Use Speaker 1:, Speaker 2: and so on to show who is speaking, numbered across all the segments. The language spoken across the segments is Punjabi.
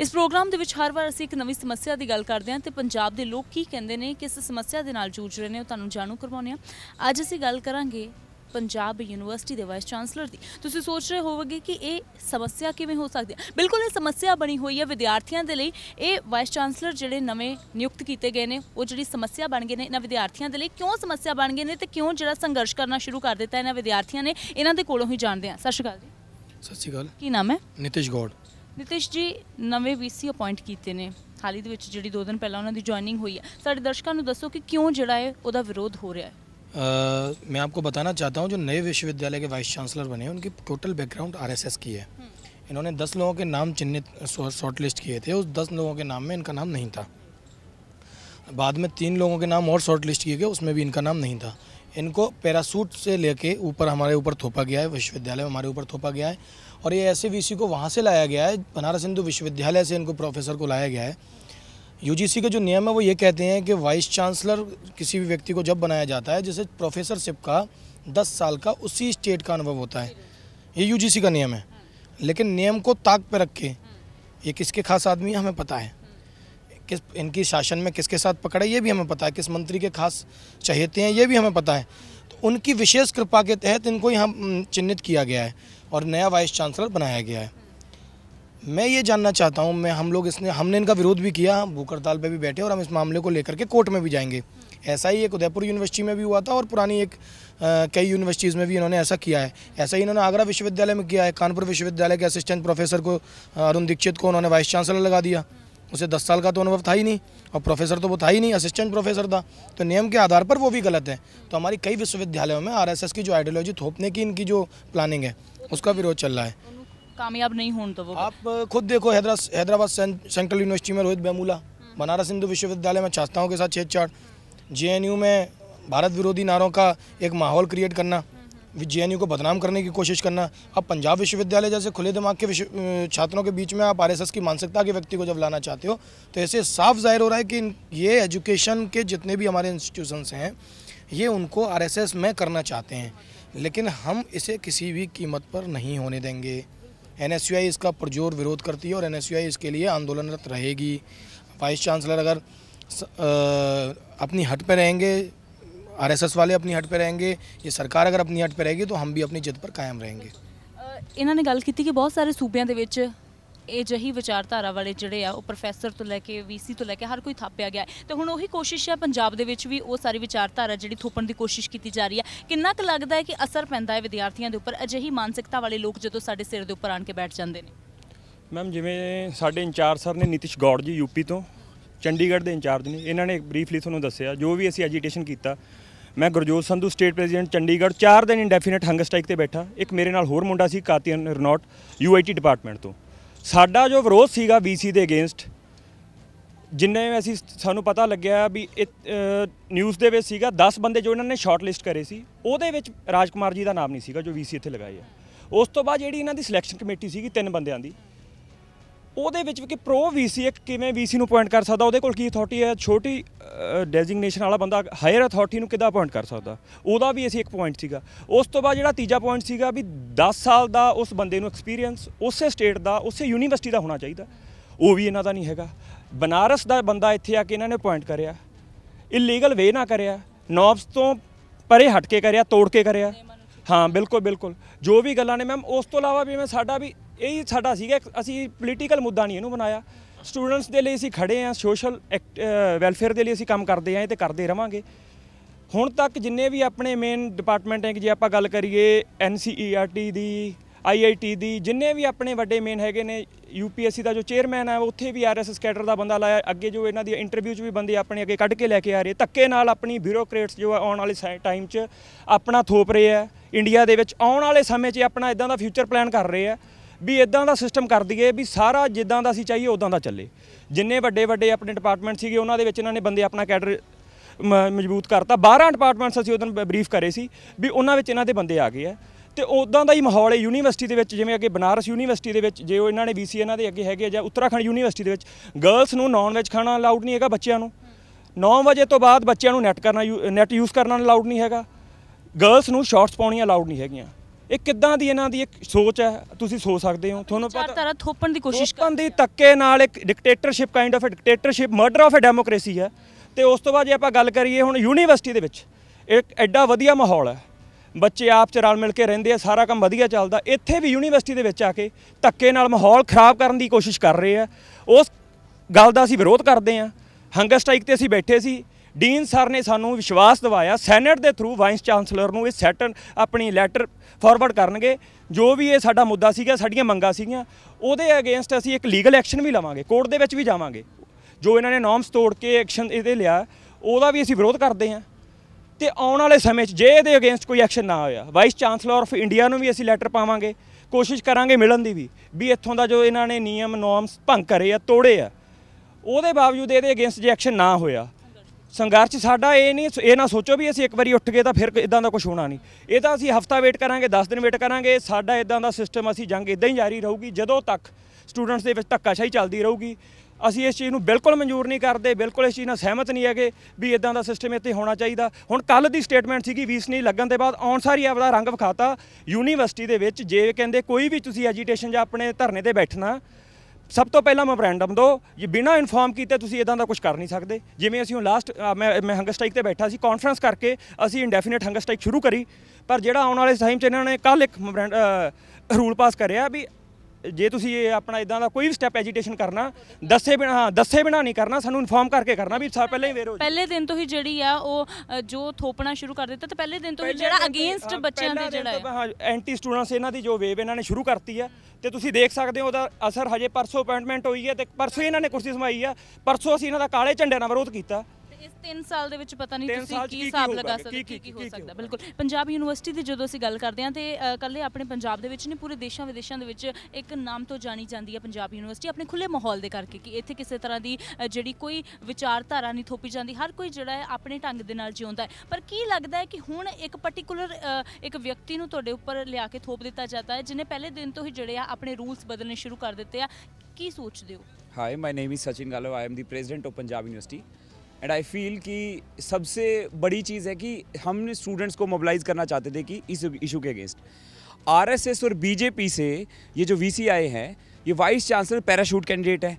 Speaker 1: ਇਸ ਪ੍ਰੋਗਰਾਮ ਦੇ ਵਿੱਚ ਹਰ ਵਾਰ ਅਸੀਂ ਇੱਕ ਨਵੀਂ ਸਮੱਸਿਆ ਦੀ ਗੱਲ ਕਰਦੇ ਹਾਂ ਤੇ ਪੰਜਾਬ ਦੇ ਲੋਕ ਕੀ ਕਹਿੰਦੇ ਨੇ ਕਿ ਇਸ ਸਮੱਸਿਆ ਦੇ ਨਾਲ ਜੂਝ ਰਹੇ ਨੇ ਉਹ ਤੁਹਾਨੂੰ ਜਾਣੂ ਕਰਵਾਉਂਦੇ ਹਾਂ। ਅੱਜ ਅਸੀਂ ਗੱਲ ਕਰਾਂਗੇ ਪੰਜਾਬ ਯੂਨੀਵਰਸਿਟੀ ਦੇ ਵਾਈਸ ਚਾਂਸਲਰ ਦੀ। ਤੁਸੀਂ ਸੋਚ ਰਹੇ ਹੋਵੋਗੇ ਕਿ ਇਹ ਸਮੱਸਿਆ ਕਿਵੇਂ ਹੋ ਸਕਦੀ ਹੈ? ਬਿਲਕੁਲ ਇਹ ਸਮੱਸਿਆ ਬਣੀ ਹੋਈ ਹੈ ਵਿਦਿਆਰਥੀਆਂ ਦੇ ਲਈ। ਇਹ ਵਾਈਸ ਚਾਂਸਲਰ ਜਿਹੜੇ ਨਵੇਂ ਨਿਯੁਕਤ ਕੀਤੇ ਗਏ ਨੇ ਉਹ ਜਿਹੜੀ ਸਮੱਸਿਆ ਬਣ ਗਏ ਨੇ ਇਹਨਾਂ ਵਿਦਿਆਰਥੀਆਂ ਦੇ ਲਈ। ਕਿਉਂ ਸਮੱਸਿਆ ਬਣ ਗਏ ਨੇ ਤੇ ਕਿਉਂ ਜਿਹੜਾ ਸੰਘਰਸ਼ ਕਰਨਾ ਸ਼ੁਰੂ ਕਰ ਦਿੱਤਾ ਇਹਨਾਂ ਵਿਦਿਆਰਥੀਆਂ ਨੇ ਇਹਨਾਂ ਦੇ ਕੋਲੋਂ ਹੀ ਜਾਣਦੇ ਹਾਂ। ਸਤਿ ਸ਼੍ਰੀ ਅਕਾਲ ਜੀ।
Speaker 2: ਸਤਿ ਸ਼੍ਰੀ ਅਕਾਲ।
Speaker 1: ਕੀ ਨਾਮ ਹੈ?
Speaker 2: ਨਿਤਿਸ਼ ਗੌਡ
Speaker 1: ਨਿਤਿਸ਼ ਜੀ ਨਵੇਂ ਵੀਸੀ ਅਪਾਇੰਟ ਕੀਤੇ ਨੇ ਹਾਲ ਹੀ ਦੇ ਵਿੱਚ ਜਿਹੜੀ 2 ਦਿਨ ਪਹਿਲਾਂ ਉਹਨਾਂ ਦੀ ਜੁਆਇਨਿੰਗ ਹੋਈ ਹੈ ਸਾਡੇ ਦਰਸ਼ਕਾਂ ਨੂੰ ਦੱਸੋ ਕਿ ਕਿਉਂ ਜਿਹੜਾ ਹੈ ਉਹਦਾ ਵਿਰੋਧ ਹੋ ਰਿਹਾ ਹੈ
Speaker 2: अ, मैं आपको बताना चाहता हूँ जो नए विश्वविद्यालय के वाइस चांसलर बने हैं उनकी टोटल बैकग्राउंड आरएसएस की है इन्होंने 10 लोगों के नाम चिन्हित शॉर्ट लिस्ट किए थे उस 10 लोगों के नाम में इनका नाम नहीं था बाद में तीन लोगों के नाम और शॉर्ट लिस्ट किए गए उसमें भी इनका नाम नहीं था इनको पैरासूट से लेके ऊपर हमारे ऊपर थोपा गया है विश्वविद्यालय में हमारे ऊपर थोपा गया है और ये ऐसे वीसी को वहाँ से लाया गया है, बनारस हिंदू विश्वविद्यालय से इनको प्रोफेसर को लाया गया है। यूजीसी के जो नियम है वो ये कहते हैं कि वाइस चांसलर किसी भी व्यक्ति को जब बनाया जाता है, जैसे प्रोफेसरशिप का 10 साल का उसी स्टेट का अनुभव होता है। ये यूजीसी का नियम है। लेकिन नियम को ताक पर रख के ये किसके खास आदमी हमें पता है। किस, इनकी शासन में किसके साथ पकड़ा ये भी हमें पता है। किस मंत्री के खास चहेते हैं ये भी हमें पता है। उनकी विशेष कृपा के तहत इनको यहाँ चिन्हित किया गया है और नया वाइस चांसलर बनाया गया है। मैं ये जानना चाहता हूँ, मैं, हम लोग इसने, हमने इनका विरोध भी किया भूख हड़ताल पे भी बैठे और हम इस मामले को लेकर के कोर्ट में भी जाएँगे। ऐसा ही एक उदयपुर यूनिवर्सिटी में भी हुआ था और पुरानी एक कई यूनिवर्सिटीज़ में भी इन्होंने ऐसा किया है। ऐसा ही इन्होंने आगरा विश्वविद्यालय में किया है, कानपुर विश्वविद्यालय के असिस्टेंट प्रोफेसर को अरुण दीक्षित को उन्होंने वाइस चांसलर लगा दिया। उसे दस साल का तो अनुभव था ही नहीं और प्रोफेसर तो वो था ही नहीं असिस्टेंट प्रोफेसर था। तो नियम के आधार पर वो भी गलत है। तो हमारी कई विश्वविद्यालयों में आरएसएस की जो आइडियोलॉजी थोपने की इनकी जो प्लानिंग है उसका विरोध चल रहा है।
Speaker 1: कामयाब नहीं हूँ तो वो
Speaker 2: आप खुद देखो हैदरा हैदराबाद सेंट्रल यूनिवर्सिटी में रोहित बेमूला बनारस हिंदू विश्वविद्यालय में छात्राओं के साथ छेड़छाड़ जे में भारत विरोधी नारों का एक माहौल क्रिएट करना। जेएनयू को बदनाम करने की कोशिश करना अब पंजाब विश्वविद्यालय जैसे खुले दिमाग के छात्रों के बीच में आप आरएसएस की मानसिकता के व्यक्ति को जब लाना चाहते हो तो ऐसे साफ़ ज़ाहिर हो रहा है कि ये एजुकेशन के जितने भी हमारे इंस्टीट्यूशंस हैं, ये उनको आरएसएस में करना चाहते हैं, लेकिन हम इसे किसी भी कीमत पर नहीं होने देंगे। एनएसयूआई इसका पुरजोर विरोध करती है और एनएसयूआई इसके लिए आंदोलनरत रहेगी। वाइस चांसलर अगर अपनी हट पर रहेंगे आरएसएस वाले अपनी हट पे रहेंगे ये सरकार अगर अपनी हट पे रहेगी तो हम भी अपनी जिद पर कायम रहेंगे
Speaker 1: ਅ, ਇਹਨਾਂ ਨੇ ਗੱਲ ਕੀਤੀ ਕਿ ਬਹੁਤ ਸਾਰੇ ਸੂਬਿਆਂ ਦੇ ਵਿੱਚ ਇਹ ਜਹੀ ਵਿਚਾਰਧਾਰਾ ਵਾਲੇ ਜਿਹੜੇ ਆ ਉਹ ਪ੍ਰੋਫੈਸਰ ਤੋਂ ਲੈ ਕੇ ਵੀਸੀ ਤੋਂ ਲੈ ਕੇ ਹਰ ਕੋਈ ਥਾਪਿਆ ਗਿਆ ਹੈ ਤੇ ਹੁਣ ਉਹੀ ਕੋਸ਼ਿਸ਼ ਹੈ ਪੰਜਾਬ ਦੇ ਵਿੱਚ ਵੀ ਉਹ ਸਾਰੀ ਵਿਚਾਰਧਾਰਾ ਜਿਹੜੀ ਥੋਪਣ ਦੀ ਕੋਸ਼ਿਸ਼ ਕੀਤੀ ਜਾ ਰਹੀ ਹੈ ਕਿੰਨਾ ਕੁ ਲੱਗਦਾ ਹੈ ਕਿ ਅਸਰ ਪੈਂਦਾ ਹੈ ਵਿਦਿਆਰਥੀਆਂ ਦੇ ਉੱਪਰ ਅਜਿਹੀ ਮਾਨਸਿਕਤਾ ਵਾਲੇ ਲੋਕ ਜਦੋਂ ਸਾਡੇ ਸਿਰ ਦੇ ਉੱਪਰ ਆਣ ਕੇ ਬੈਠ ਜਾਂਦੇ ਨੇ
Speaker 3: ਮੈਮ ਜਿਵੇਂ ਸਾਡੇ ਇੰਚਾਰਜ ਸਰ ਨੇ ਨਿਤਿਸ਼ ਗੌੜ ਜੀ ਯੂਪੀ ਤੋਂ ਚੰਡੀਗੜ੍ਹ ਦੇ ਇੰਚਾਰਜ ਨੇ ਇਹਨਾਂ ਨੇ ਬਰੀਫਲੀ ਤੁਹਾਨੂੰ ਦੱਸਿਆ ਜੋ ਵੀ ਅਸੀਂ ਐਜੀਟੇਸ਼ਨ ਕੀਤਾ ਮੈਂ ਗੁਰਜੋਤ ਸੰਧੂ ਸਟੇਟ ਪ੍ਰੈਜ਼ੀਡੈਂਟ ਚੰਡੀਗੜ੍ਹ 4 ਦਿਨ ਇੰਡੈਫੀਨਿਟ ਹੰਗ ਸਟ੍ਰਾਈਕ ਤੇ ਬੈਠਾ। ਇੱਕ ਮੇਰੇ ਨਾਲ ਹੋਰ ਮੁੰਡਾ ਸੀ ਕਾਤੀਨ ਰਨੋਟ ਯੂਆਈਟੀ ਡਿਪਾਰਟਮੈਂਟ ਤੋਂ। ਸਾਡਾ ਜੋ ਵਿਰੋਧ ਸੀਗਾ ਵੀਸੀ ਦੇ ਅਗੇਂਸਟ ਜਿੰਨੇ ਅਸੀਂ ਸਾਨੂੰ ਪਤਾ ਲੱਗਿਆ ਵੀ ਨਿਊਜ਼ ਦੇ ਵਿੱਚ ਸੀਗਾ 10 ਬੰਦੇ ਜੋ ਇਹਨਾਂ ਨੇ ਸ਼ਾਰਟ ਲਿਸਟ ਕਰੇ ਸੀ, ਉਹਦੇ ਵਿੱਚ ਰਾਜਕੁਮਾਰ ਜੀ ਦਾ ਨਾਮ ਨਹੀਂ ਸੀਗਾ ਜੋ ਵੀਸੀ ਇੱਥੇ ਲਗਾਏ ਆ। ਉਸ ਤੋਂ ਬਾਅਦ ਜਿਹੜੀ ਇਹਨਾਂ ਦੀ ਸਿਲੈਕਸ਼ਨ ਕਮੇਟੀ ਸੀਗੀ ਤਿੰਨ ਬੰਦਿਆਂ ਦੀ ਉਹਦੇ ਵਿੱਚ ਵੀ ਕਿ ਪ੍ਰੋ ਵੀਸੀ ਇੱਕ ਕਿਵੇਂ ਵੀਸੀ ਨੂੰ ਅਪਾਇੰਟ ਕਰ ਸਕਦਾ, ਉਹਦੇ ਕੋਲ ਕੀ ਅਥਾਰਟੀ ਹੈ? ਛੋਟੀ ਡੈਜ਼ਿਗਨੇਸ਼ਨ ਵਾਲਾ ਬੰਦਾ ਹਾਇਰ ਅਥਾਰਟੀ ਨੂੰ ਕਿੱਦਾਂ ਅਪਾਇੰਟ ਕਰ ਸਕਦਾ? ਉਹਦਾ ਵੀ ਅਸੀਂ ਇੱਕ ਪੁਆਇੰਟ ਸੀਗਾ। ਉਸ ਤੋਂ ਬਾਅਦ ਜਿਹੜਾ ਤੀਜਾ ਪੁਆਇੰਟ ਸੀਗਾ ਵੀ 10 ਸਾਲ ਦਾ ਉਸ ਬੰਦੇ ਨੂੰ ਐਕਸਪੀਰੀਅੰਸ ਉਸੇ ਸਟੇਟ ਦਾ, ਉਸੇ ਯੂਨੀਵਰਸਿਟੀ ਦਾ ਹੋਣਾ ਚਾਹੀਦਾ। ਉਹ ਵੀ ਇਹਨਾਂ ਦਾ ਨਹੀਂ ਹੈਗਾ। ਬਨਾਰਸ ਦਾ ਬੰਦਾ ਇੱਥੇ ਆ ਕੇ ਇਹਨਾਂ ਨੇ ਅਪਾਇੰਟ ਕਰਿਆ। ਇਲੀਗਲ ਵੇ ਨਾ ਕਰਿਆ। ਨੌਬਸ ਤੋਂ ਪਰੇ ਹਟ ਕੇ ਕਰਿਆ, ਤੋੜ ਕੇ ਕਰਿਆ। ਹਾਂ, ਬਿਲਕੁਲ ਬਿਲਕੁਲ। ਜੋ ਵੀ ਗੱਲਾਂ ਨੇ ਮੈਮ ਉਸ ਤੋਂ ਇਲਾਵਾ ਵੀ ਮੈਂ ਸਾਡਾ ਵੀ ਇਹ ਸਾਡਾ ਸੀਗਾ ਇੱਕ, ਅਸੀਂ ਪੋਲੀਟੀਕਲ ਮੁੱਦਾ ਨਹੀਂ ਇਹਨੂੰ ਬਣਾਇਆ। ਸਟੂਡੈਂਟਸ ਦੇ ਲਈ ਅਸੀਂ ਖੜੇ ਆਂ ਸੋਸ਼ਲ ਵੈਲਫੇਅਰ ਦੇ ਲਈ ਅਸੀਂ ਕੰਮ ਕਰਦੇ ਆਂ ਤੇ ਕਰਦੇ ਰਵਾਂਗੇ। ਹੁਣ ਤੱਕ ਜਿੰਨੇ ਵੀ ਆਪਣੇ ਮੇਨ ਡਿਪਾਰਟਮੈਂਟ ਹੈ ਕਿ ਜੇ ਆਪਾਂ ਗੱਲ ਕਰੀਏ ਐਨਸੀਈਆਰਟੀ ਦੀ ਆਈਆਈਟੀ ਦੀ, ਜਿੰਨੇ ਵੀ ਆਪਣੇ ਵੱਡੇ ਮੇਨ ਹੈਗੇ ਨੇ ਯੂਪੀਐਸਸੀ ਦਾ ਜੋ ਚੇਅਰਮੈਨ ਹੈ, ਉੱਥੇ ਵੀ ਆਰਐਸਐਸ ਕੈਡਰ ਦਾ ਬੰਦਾ ਲਾਇਆ, ਅੱਗੇ ਜੋ ਇਹਨਾਂ ਦੀ ਇੰਟਰਵਿਊ 'ਚ ਵੀ ਬੰਦੇ ਆਪਣੇ ਅੱਗੇ ਕੱਢ ਕੇ ਲੈ ਕੇ ਆ ਰਹੇ, ਧੱਕੇ ਨਾਲ ਆਪਣੀ ਬਿਊਰੋਕ੍ਰੇਟਸ ਜੋ ਆਉਣ ਵਾਲੇ ਟਾਈਮ 'ਚ ਆਪਣਾ ਥੋਪ ਰਹੇ ਆ ਇੰਡੀਆ ਦੇ ਵਿੱਚ ਆਉਣ ਵਾਲੇ ਸਮੇਂ 'ਚ ਆਪਣਾ ਇਦਾਂ ਦਾ ਫਿਊਚਰ ਪਲਾਨ ਕਰ ਰਹੇ ਆ। ਵੀ ਇਦਾਂ ਦਾ ਸਿਸਟਮ ਕਰ ਦਈਏ ਵੀ ਸਾਰਾ ਜਿੱਦਾਂ ਦਾ ਅਸੀਂ ਚਾਹੀਏ ਉਦਾਂ ਦਾ ਚੱਲੇ। ਜਿੰਨੇ ਵੱਡੇ ਵੱਡੇ ਆਪਣੇ ਡਿਪਾਰਟਮੈਂਟ ਸੀਗੇ, ਉਹਨਾਂ ਦੇ ਵਿੱਚ ਇਹਨਾਂ ਨੇ ਬੰਦੇ ਆਪਣਾ ਕੈਡਰ ਮ- ਮਜ਼ਬੂਤ ਕਰਤਾ। 12 ਡਿਪਾਰਟਮੈਂਟਸ ਅਸੀਂ ਉਦੋਂ ਬਰੀਫ ਕਰੇ ਸੀ ਵੀ ਉਹਨਾਂ ਵਿੱਚ ਇਹਨਾਂ ਦੇ ਬੰਦੇ ਆ ਗਏ ਆ। ਤੇ ਉਦਾਂ ਦਾ ਹੀ ਮਾਹੌਲ ਹੈ ਯੂਨੀਵਰਸਿਟੀ ਦੇ ਵਿੱਚ, ਜਿਵੇਂ ਅੱਗੇ ਬਨਾਰਸ ਯੂਨੀਵਰਸਿਟੀ ਦੇ ਵਿੱਚ, ਜੇ ਉਹ ਇਹਨਾਂ ਨੇ ਬੀਸੀ ਇਹਨਾਂ ਦੇ ਅੱਗੇ ਹੈਗੇ ਆ, ਜਾਂ ਉੱਤਰਾਖੰਡ ਯੂਨੀਵਰਸਿਟੀ ਦੇ ਵਿੱਚ ਗਰਲਸ ਨੂੰ ਨਾਨ ਵੈਜ ਖਾਣਾ ਅਲਾਉਡ ਨਹੀਂ ਹੈਗਾ ਬੱਚਿਆਂ ਨੂੰ। 9 ਵਜੇ ਤੋਂ ਬਾਅਦ ਬੱਚਿਆਂ ਨੂੰ ਨੈਟ ਕਰਨਾ ਨੈਟ ਯੂਜ਼ ਕਰਨਾ ਅਲਾਉਡ ਨਹੀਂ ਹੈਗਾ। ਗਰਲਸ ਨੂੰ ਸ਼ਾਰਟਸ ਪਾਉਣੀਆਂ ਅਲਾਉਡ ਨਹੀਂ ਹੈਗੀਆਂ। ਇਹ ਕਿੱਦਾਂ ਦੀ ਇਹਨਾਂ ਦੀ ਇੱਕ ਸੋਚ ਹੈ? ਤੁਸੀਂ ਸੋਚ ਸਕਦੇ ਹੋ। ਤੁਹਾਨੂੰ
Speaker 1: ਚਾਰ
Speaker 3: ਪਤਾ
Speaker 1: ਤਰ੍ਹਾਂ ਥੋਪਣ ਦੀ ਕੋਸ਼ਿਸ਼ ਕਰ
Speaker 3: ਲੋਕਾਂ ਦੀ ਧੱਕੇ ਨਾਲ ਇੱਕ dictatorship kind of dictatorship murder of a democracy ਹੈ। ਤੇ ਉਸ ਤੋਂ ਬਾਅਦ ਜੇ ਆਪਾਂ ਗੱਲ ਕਰੀਏ ਹੁਣ ਯੂਨੀਵਰਸਿਟੀ ਦੇ ਵਿੱਚ ਇੱਕ ਐਡਾ ਵਧੀਆ ਮਾਹੌਲ ਹੈ। ਬੱਚੇ ਆਪ ਚ ਰਲ ਮਿਲ ਕੇ ਰਹਿੰਦੇ ਆ ਸਾਰਾ ਕੰਮ ਵਧੀਆ ਚੱਲਦਾ। ਇੱਥੇ ਵੀ ਯੂਨੀਵਰਸਿਟੀ ਦੇ ਵਿੱਚ ਆ ਕੇ ਧੱਕੇ ਨਾਲ ਮਾਹੌਲ ਖਰਾਬ ਕਰਨ ਦੀ ਕੋਸ਼ਿਸ਼ ਕਰ ਰਹੇ ਆ। ਉਸ ਗੱਲ ਦਾ ਅਸੀਂ ਵਿਰੋਧ ਕਰਦੇ ਆ। ਹੰਗਰ ਸਟ੍ਰਾਈਕ ਤੇ ਅਸੀਂ ਬੈਠੇ ਸੀ। ਡੀਨ ਸਰ ਨੇ ਸਾਨੂੰ ਵਿਸ਼ਵਾਸ ਦਿਵਾਇਆ, ਸੈਨੇਟ ਦੇ ਥਰੂ ਵਾਈਸ ਚਾਂਸਲਰ ਨੂੰ ਇਹ ਸੈਟ ਆਪਣੀ ਲੈਟਰ ਫਾਰਵਰਡ ਕਰਨਗੇ। ਜੋ ਵੀ ਇਹ ਸਾਡਾ ਮੁੱਦਾ ਸੀਗਾ, ਸਾਡੀਆਂ ਮੰਗਾਂ ਸੀਗੀਆਂ, ਉਹਦੇ ਅਗੇਂਸਟ ਅਸੀਂ ਇੱਕ ਲੀਗਲ ਐਕਸ਼ਨ ਵੀ ਲਵਾਂਗੇ ਕੋਰਟ ਦੇ ਵਿੱਚ ਵੀ ਜਾਵਾਂਗੇ। ਜੋ ਇਹਨਾਂ ਨੇ ਨੋਰਮਸ ਤੋੜ ਕੇ ਐਕਸ਼ਨ ਇਹਦੇ ਲਿਆ, ਉਹਦਾ ਵੀ ਅਸੀਂ ਵਿਰੋਧ ਕਰਦੇ ਹਾਂ। ਤੇ ਆਉਣ ਵਾਲੇ ਸਮੇਂ 'ਚ ਜੇ ਇਹਦੇ ਅਗੇਂਸਟ ਕੋਈ ਐਕਸ਼ਨ ਨਾ ਹੋਇਆ ਵਾਈਸ ਚਾਂਸਲਰ ਆਫ ਇੰਡੀਆ ਨੂੰ ਵੀ ਅਸੀਂ ਲੈਟਰ ਪਾਵਾਂਗੇ, ਕੋਸ਼ਿਸ਼ ਕਰਾਂਗੇ ਮਿਲਣ ਦੀ ਵੀ ਵੀ ਇੱਥੋਂ ਦਾ ਜੋ ਇਹਨਾਂ ਨੇ ਨਿਯਮ ਨੋਰਮਸ ਭੰਗ ਕਰੇ ਆ, ਤੋੜੇ ਆ, ਉਹਦੇ ਬਾਵਜੂਦ ਇਹਦੇ ਅਗੇਂਸਟ ਜੇ ਐਕਸ਼ਨ ਨਾ ਹੋਇਆ ਸੰਘਰਸ਼ ਸਾਡਾ ਇਹ ਨਹੀਂ, ਇਹ ਨਾ ਸੋਚੋ ਵੀ ਅਸੀਂ ਇੱਕ ਵਾਰੀ ਉੱਠ ਗਏ ਤਾਂ ਫਿਰ ਇਦਾਂ ਦਾ ਕੁਝ ਹੋਣਾ ਨਹੀਂ। ਇਹ ਤਾਂ ਅਸੀਂ ਹਫਤਾ ਵੇਟ ਕਰਾਂਗੇ 10 ਦਿਨ ਵੇਟ ਕਰਾਂਗੇ, ਸਾਡਾ ਇਦਾਂ ਦਾ ਸਿਸਟਮ ਅਸੀਂ ਜੰਗ ਇਦਾਂ ਹੀ ਜਾਰੀ ਰਹੂਗੀ, ਜਦੋਂ ਤੱਕ ਸਟੂਡੈਂਟਸ ਦੇ ਵਿੱਚ ਧੱਕਾਸ਼ਾਹੀ ਚੱਲਦੀ ਰਹੂਗੀ। ਅਸੀਂ ਇਸ ਚੀਜ਼ ਨੂੰ ਬਿਲਕੁਲ ਮਨਜ਼ੂਰ ਨਹੀਂ ਕਰਦੇ, ਬਿਲਕੁਲ ਇਸ ਚੀਜ਼ ਨਾਲ ਸਹਿਮਤ ਨਹੀਂ ਹੈਗੇ ਵੀ ਇਦਾਂ ਦਾ ਸਿਸਟਮ ਇੱਥੇ ਹੋਣਾ ਚਾਹੀਦਾ। ਹੁਣ ਕੱਲ ਦੀ ਸਟੇਟਮੈਂਟ ਸੀਗੀ ਵੀਸ ਨਹੀਂ ਲੱਗਣ ਦੇ ਬਾਅਦ ਆਉਣ ਸਾਰੀ ਆਪਦਾ ਰੰਗ ਵਿਖਾਤਾ। ਯੂਨੀਵਰਸਿਟੀ ਦੇ ਵਿੱਚ ਜੇ ਕਹਿੰਦੇ ਕੋਈ ਵੀ ਤੁਸੀਂ ਐਜੀਟੇਸ਼ਨ ਜਾਂ ਆਪਣੇ ਧਰਨੇ ਤੇ ਬੈਠਣਾ ਸਭ ਤੋਂ ਪਹਿਲਾਂ ਮੈਮੋਰੈਂਡਮ ਦਿਓ ਜੇ ਬਿਨਾਂ ਇਨਫੋਰਮ ਕੀਤੇ ਤੁਸੀਂ ਇਦਾਂ ਦਾ ਕੁਝ ਕਰ ਨਹੀਂ ਸਕਦੇ। ਜਿਵੇਂ ਅਸੀਂ ਹੁਣ ਲਾਸਟ ਮੈਂ ਮੈਂ ਹੰਗਰ ਸਟ੍ਰਾਈਕ ਤੇ ਬੈਠਾ ਸੀ ਕਾਨਫਰੰਸ ਕਰਕੇ ਅਸੀਂ ਇੰਡੈਫੀਨਿਟ ਹੰਗਰ ਸਟ੍ਰਾਈਕ ਸ਼ੁਰੂ ਕਰੀ। ਪਰ ਜਿਹੜਾ ਆਉਣ ਵਾਲੇ ਟਾਈਮ 'ਚ ਇਹਨਾਂ ਨੇ ਕੱਲ ਇੱਕ ਰੂਲ ਪਾਸ ਕਰਿਆ ਵੀ ਜੇ ਤੁਸੀਂ ਇਹ ਆਪਣਾ ਇਦਾਂ ਦਾ ਕੋਈ ਵੀ ਸਟੈਪ ਐਜੀਟੇਸ਼ਨ ਕਰਨਾ ਦੱਸੇ ਬਿਨਾ ਹਾਂ ਦੱਸੇ ਬਿਨਾ ਨਹੀਂ ਕਰਨਾ ਸਾਨੂੰ ਇਨਫੋਰਮ ਕਰਕੇ ਕਰਨਾ ਵੀ ਸਾ ਪਹਿਲਾਂ ਹੀ ਵੇਰੋ
Speaker 1: ਪਹਿਲੇ ਦਿਨ ਤੋਂ ਹੀ ਜਿਹੜੀ ਆ ਉਹ ਜੋ ਥੋਪਣਾ ਸ਼ੁਰੂ ਕਰ ਦਿੱਤਾ ਤੇ ਪਹਿਲੇ ਦਿਨ ਤੋਂ ਹੀ ਜਿਹੜਾ ਅਗੇਂਸਟ ਬੱਚਿਆਂ ਦੇ ਜਿਹੜਾ ਹੈ
Speaker 3: ਹਾਂ ਐਂਟੀ ਸਟੂਡੈਂਟਸ ਇਹਨਾਂ ਦੀ ਜੋ ਵੇਵ ਇਹਨਾਂ ਨੇ ਸ਼ੁਰੂ ਕਰਤੀ ਹੈ ਤੇ ਤੁਸੀਂ ਦੇਖ ਸਕਦੇ ਹੋ ਉਹਦਾ ਅਸਰ ਹਜੇ ਪਰਸੋਂ ਅਪਾਇੰਟਮੈਂਟ ਹੋਈ ਹੈ ਤੇ ਪਰਸੋਂ ਹੀ ਇਹਨਾਂ ਨੇ ਕੁਰਸੀ ਸਮਾਈ ਆ ਪਰਸੋਂ ਅਸੀਂ ਇਹਨਾਂ ਦਾ ਕਾਲੇ ਝੰਡੇ ਨਾਲ ਵਿਰੋਧ ਕੀਤਾ।
Speaker 1: ਇਸ 3 ਸਾਲ ਦੇ ਵਿੱਚ ਪਤਾ ਨਹੀਂ ਤੁਸੀਂ ਕੀ ਹਿਸਾਬ ਲਗਾ ਸਕਦੇ
Speaker 3: ਕੀ-
Speaker 1: ਕੀ ਹੋ ਸਕਦਾ। ਬਿਲਕੁਲ ਪੰਜਾਬ ਯੂਨੀਵਰਸਿਟੀ ਦੀ ਜਦੋਂ ਅਸੀਂ ਗੱਲ ਕਰਦੇ ਹਾਂ ਤੇ ਅ, ਇਕੱਲੇ ਆਪਣੇ ਪੰਜਾਬ ਦੇ ਵਿੱਚ ਨਹੀਂ ਪੂਰੇ ਦੇਸ਼ਾਂ ਵਿਦੇਸ਼ਾਂ ਦੇ ਵਿੱਚ ਇੱਕ ਨਾਮ ਤੋਂ ਜਾਣੀ ਜਾਂਦੀ ਹੈ ਪੰਜਾਬ ਯੂਨੀਵਰਸਿਟੀ ਆਪਣੇ ਖੁੱਲੇ ਮਾਹੌਲ ਦੇ ਕਰਕੇ ਕਿ ਇੱਥੇ ਕਿਸੇ ਤਰ੍ਹਾਂ ਦੀ ਜਿਹੜੀ ਕੋਈ ਵਿਚਾਰਧਾਰਾ ਨਹੀਂ ਥੋਪੀ ਜਾਂਦੀ ਹਰ ਕੋਈ ਜਿਹੜਾ ਹੈ ਆਪਣੇ ਢੰਗ ਦੇ ਨਾਲ ਜਿਉਂਦਾ ਹੈ ਪਰ ਕੀ ਲੱਗਦਾ ਹੈ ਕਿ ਹੁਣ ਇੱਕ ਪਾਰਟਿਕੂਲਰ ਇੱਕ ਵਿਅਕਤੀ ਨੂੰ ਤੁਹਾਡੇ ਉੱਪਰ ਲਿਆ ਕੇ ਥੋਪ ਦਿੱਤਾ ਜਾਂਦਾ ਹੈ ਜਿਹਨੇ ਪਹਿਲੇ ਦਿਨ ਤੋਂ ਹੀ ਜਿਹੜੇ ਆ ਆਪਣੇ ਰੂਲਸ ਬਦਲਨੇ ਸ਼ੁਰੂ ਕਰ ਦਿੱਤੇ ਆ ਕੀ ਸੋਚਦੇ ਹੋ
Speaker 4: Hi, my name is Sachin Galav. I am the president of Punjab University. And I feel कि सबसे बड़ी चीज़ है कि हमने स्टूडेंट्स को मोबलाइज़ करना चाहते थे कि इस इशू के अगेंस्ट आरएसएस और बीजेपी से ये जो वीसी आए हैं, ये वाइस चांसलर पैराशूट कैंडिडेट है।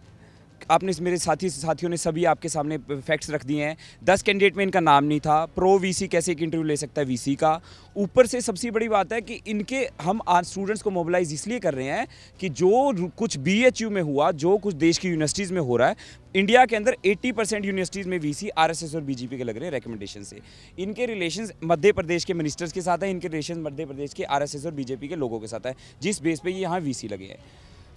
Speaker 4: आपने मेरे साथी साथियों ने सभी आपके सामने फैक्ट्स रख दिए हैं। दस कैंडिडेट में इनका नाम नहीं था। प्रो वीसी कैसे एक इंटरव्यू ले सकता है वीसी का? ऊपर से सबसे बड़ी बात है कि इनके हम आज स्टूडेंट्स को मोबिलाइज इसलिए कर रहे हैं कि जो कुछ बीएचयू में हुआ, जो कुछ देश की यूनिवर्सिटीज़ में हो रहा है इंडिया के अंदर 80 परसेंट यूनिवर्सिटीज़ में वीसी आरएसएस और बीजेपी के लग रहे हैं रिकमेंडेशन से। इनके रिलेशन मध्य प्रदेश के मिनिस्टर्स के साथ है, इनके रिलेशन मध्य प्रदेश के आरएसएस और बीजेपी के लोगों के साथ है, जिस बेस पे ये यहाँ वीसी लगे हैं।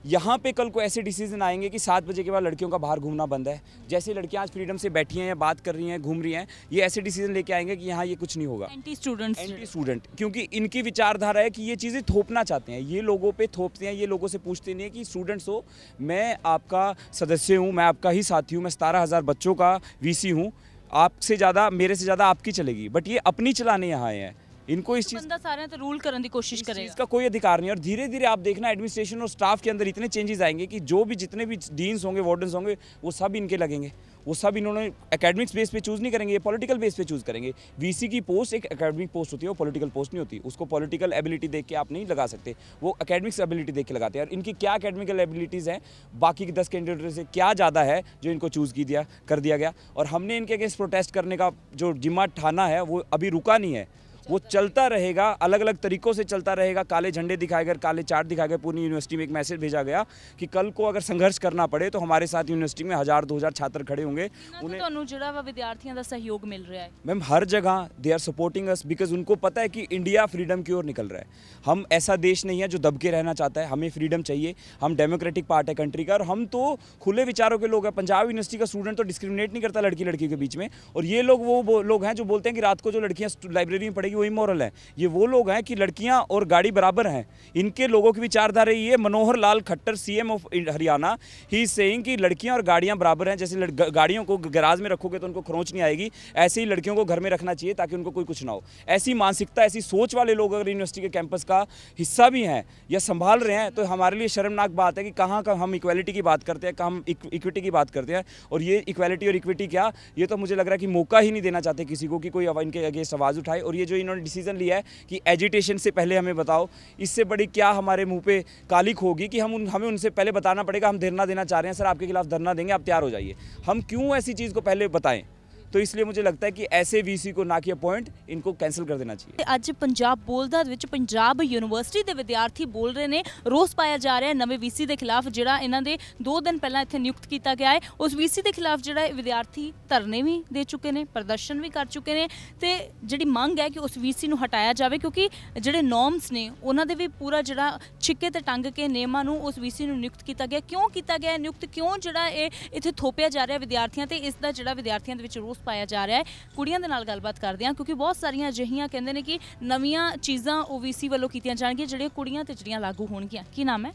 Speaker 4: यहाँ पे कल को ऐसे डिसीज़न आएँगे कि सात बजे के बाद लड़कियों का बाहर घूमना बंद है। जैसे लड़कियाँ आज फ्रीडम से बैठी हैं या बात कर रही हैं घूम रही हैं ये ऐसे डिसीज़न लेके आएँगे कि यहाँ ये कुछ नहीं होगा।
Speaker 1: एंटी स्टूडेंट
Speaker 4: एंटी स्टूडेंट क्योंकि इनकी विचारधारा है कि ये चीज़ें थोपना चाहते हैं। ये लोगों पर थोपते हैं ये लोगों से पूछते नहीं है कि स्टूडेंट्स हो मैं आपका सदस्य हूँ मैं आपका ही साथी हूँ मैं सतारह हज़ार बच्चों का वी हूँ आपसे ज़्यादा मेरे से ज़्यादा आपकी चलेगी। बट ये अपनी चलाने यहाँ आए हैं। इनको इस
Speaker 1: तो चीज़ बंदा सारे तो रूल करने
Speaker 4: की कोशिश
Speaker 1: करें
Speaker 4: इसका कोई अधिकार नहीं और धीरे धीरे आप देखना एडमिनिस्ट्रेशन और स्टाफ के अंदर इतने चेंजेस आएँगे कि जो भी जितने भी डीन्स होंगे वार्डन्स होंगे वो सब इनके लगेंगे। वो सब इन्होंने एकेडमिक्स बेस पे चूज़ नहीं करेंगे ये पॉलिटिकल बेस पे चूज़ करेंगे। वीसी की पोस्ट एक एकेडमिक पोस्ट होती है वो पॉलिटिकल पोस्ट नहीं होती। उसको पॉलिटिकल एबिलिटी देख के आप नहीं लगा सकते। वो एकेडमिक्स एबिलिटी देख के लगाते हैं। और इनकी क्या एकेडमिकल एबिलिटीज़ हैं बाकी के दस कैंडिडेट से क्या ज़्यादा है जो इनको चूज़ की दिया कर दिया गया। और हमने इनके अगेंस्ट प्रोटेस्ट करने का जो जिम्मा ठाना है वो अभी रुका नहीं है। वो चलता रहेगा अलग अलग तरीक़ों से चलता रहेगा। काले झंडे दिखाए गए काले चार्ट दिखाए गए पूरी यूनिवर्सिटी में एक मैसेज भेजा गया कि कल को अगर संघर्ष करना पड़े तो हमारे साथ यूनिवर्सिटी में हज़ार दो हज़ार छात्र खड़े होंगे।
Speaker 1: तो उन्हें तो जोड़ा वा विद्यार्थियों का सहयोग मिल रहा है।
Speaker 4: मैम हर जगह they are supporting us because उनको पता है कि इंडिया फ्रीडम की ओर निकल रहा है। हम ऐसा देश नहीं है जो दबके रहना चाहता है। हमें फ्रीडम चाहिए। हम डेमोक्रेटिक पार्ट है कंट्री का और हम तो खुले विचारों के लोग हैं। पंजाब यूनिवर्सिटी का स्टूडेंट तो डिस्क्रिमिनेट नहीं करता लड़की लड़की के बीच में। और ये लोग वो, वो लोग हैं जो बोलते हैं कि रात को जो लड़कियाँ लाइब्रेरी में पढ़ेगी वही मॉरल है। ये वो लोग हैं कि लड़कियाँ और गाड़ी बराबर हैं। इनके लोगों की विचारधारा ये Manohar Lal Khattar CM of Haryana he saying कि लड़कियाँ और गाड़ियाँ बराबर हैं। जैसे गाड़ियों को गैराज में रखोगे तो उनको खरोंच नहीं आएगी। ऐसे ही लड़कियों को घर में रखना चाहिए ताकि उनको कोई कुछ ना हो। ऐसी मानसिकता, ऐसी सोच वाले लोग अगर यूनिवर्सिटी के कैंपस का हिस्सा भी हैं या संभाल रहे हैं तो हमारे लिए शर्मनाक बात है कि कहाँ का हम इक्वलिटी की बात करते हैं, कहाँ इक्विटी की बात करते हैं। और ये इक्वलिटी और इक्विटी क्या? ये तो मुझे लग रहा है कि मौका ही नहीं देना चाहते किसी को कि कोई इनके अगेंस्ट आवाज़ उठाए। और ये जो इन्होंने डिसीज़न लिया है कि एजिटेशन से पहले हमें बताओ। इससे बड़ी क्या हमारे मुँह पे कालिक होगी कि हम उन, हमें उनसे पहले बताना पड़ेगा, हम धरना देना चाह रहे हैं, सर, आपके खिलाफ धरना देंगे, आप तैयार हो जाइए। हम क्यों ऐसी चीज़ को पहले बताएँ? तो इसलिए मुझे लगता है कि ऐसे वीसी को ना कि अपॉइंट इनको कैंसिल कर देना चाहिए
Speaker 1: ਤੇ ਅੱਜ ਪੰਜਾਬ ਬੋਲਦਾ ਦੇ ਵਿੱਚ ਪੰਜਾਬ ਯੂਨੀਵਰਸਿਟੀ ਦੇ ਵਿਦਿਆਰਥੀ ਬੋਲ ਰਹੇ ਨੇ ਰੋਸ ਪਾਇਆ ਜਾ ਰਿਹਾ ਹੈ ਨਵੇਂ ਵੀਸੀ ਦੇ ਖਿਲਾਫ ਜਿਹੜਾ ਇਹਨਾਂ ਦੇ 2 ਦਿਨ ਪਹਿਲਾਂ ਇੱਥੇ ਨਿਯੁਕਤ ਕੀਤਾ ਗਿਆ ਹੈ ਉਸ ਵੀਸੀ ਦੇ ਖਿਲਾਫ ਜਿਹੜਾ ਇਹ ਵਿਦਿਆਰਥੀ ਧਰਨੇ ਵੀ ਦੇ ਚੁੱਕੇ ਨੇ ਪ੍ਰਦਰਸ਼ਨ ਵੀ ਕਰ ਚੁੱਕੇ ਨੇ ਤੇ ਜਿਹੜੀ ਮੰਗ ਹੈ ਕਿ ਉਸ ਵੀਸੀ ਨੂੰ ਹਟਾਇਆ ਜਾਵੇ ਕਿਉਂਕਿ ਜਿਹੜੇ ਨੋਰਮਸ ਨੇ ਉਹਨਾਂ ਦੇ ਵੀ ਪੂਰਾ ਜਿਹੜਾ ਛਿੱਕੇ ਤੇ ਟੰਗ ਕੇ ਨਿਯਮਾਂ ਨੂੰ ਉਸ ਵੀਸੀ ਨੂੰ ਨਿਯੁਕਤ ਕੀਤਾ ਗਿਆ ਕਿਉਂ ਕੀਤਾ ਗਿਆ ਹੈ ਨਿਯੁਕਤ ਕਿਉਂ ਜਿਹੜਾ ਇਹ ਇੱਥੇ ਥੋਪਿਆ ਜਾ ਰਿਹਾ ਵਿਦਿਆਰਥੀਆਂ ਤੇ ਇਸ ਦਾ ਜਿਹੜਾ ਵਿਦਿਆਰਥੀਆਂ ਦੇ ਵਿੱਚ ਰੋਸ ਪਾਇਆ ਜਾ ਰਿਹਾ ਹੈ ਕੁੜੀਆਂ ਦੇ ਨਾਲ ਗੱਲਬਾਤ ਕਰਦੇ ਹਾਂ ਕਿਉਂਕਿ ਬਹੁਤ ਸਾਰੀਆਂ ਅਜਿਹੀਆਂ ਕਹਿੰਦੇ ਨੇ ਕਿ ਨਵੀਆਂ ਚੀਜ਼ਾਂ ਓਵੀਸੀ ਵੱਲੋਂ ਕੀਤੀਆਂ ਜਾਣਗੀਆਂ ਜਿਹੜੀਆਂ ਕੁੜੀਆਂ ਤੇ ਜਿਹੜੀਆਂ ਲਾਗੂ ਹੋਣਗੀਆਂ ਕੀ ਨਾਮ ਹੈ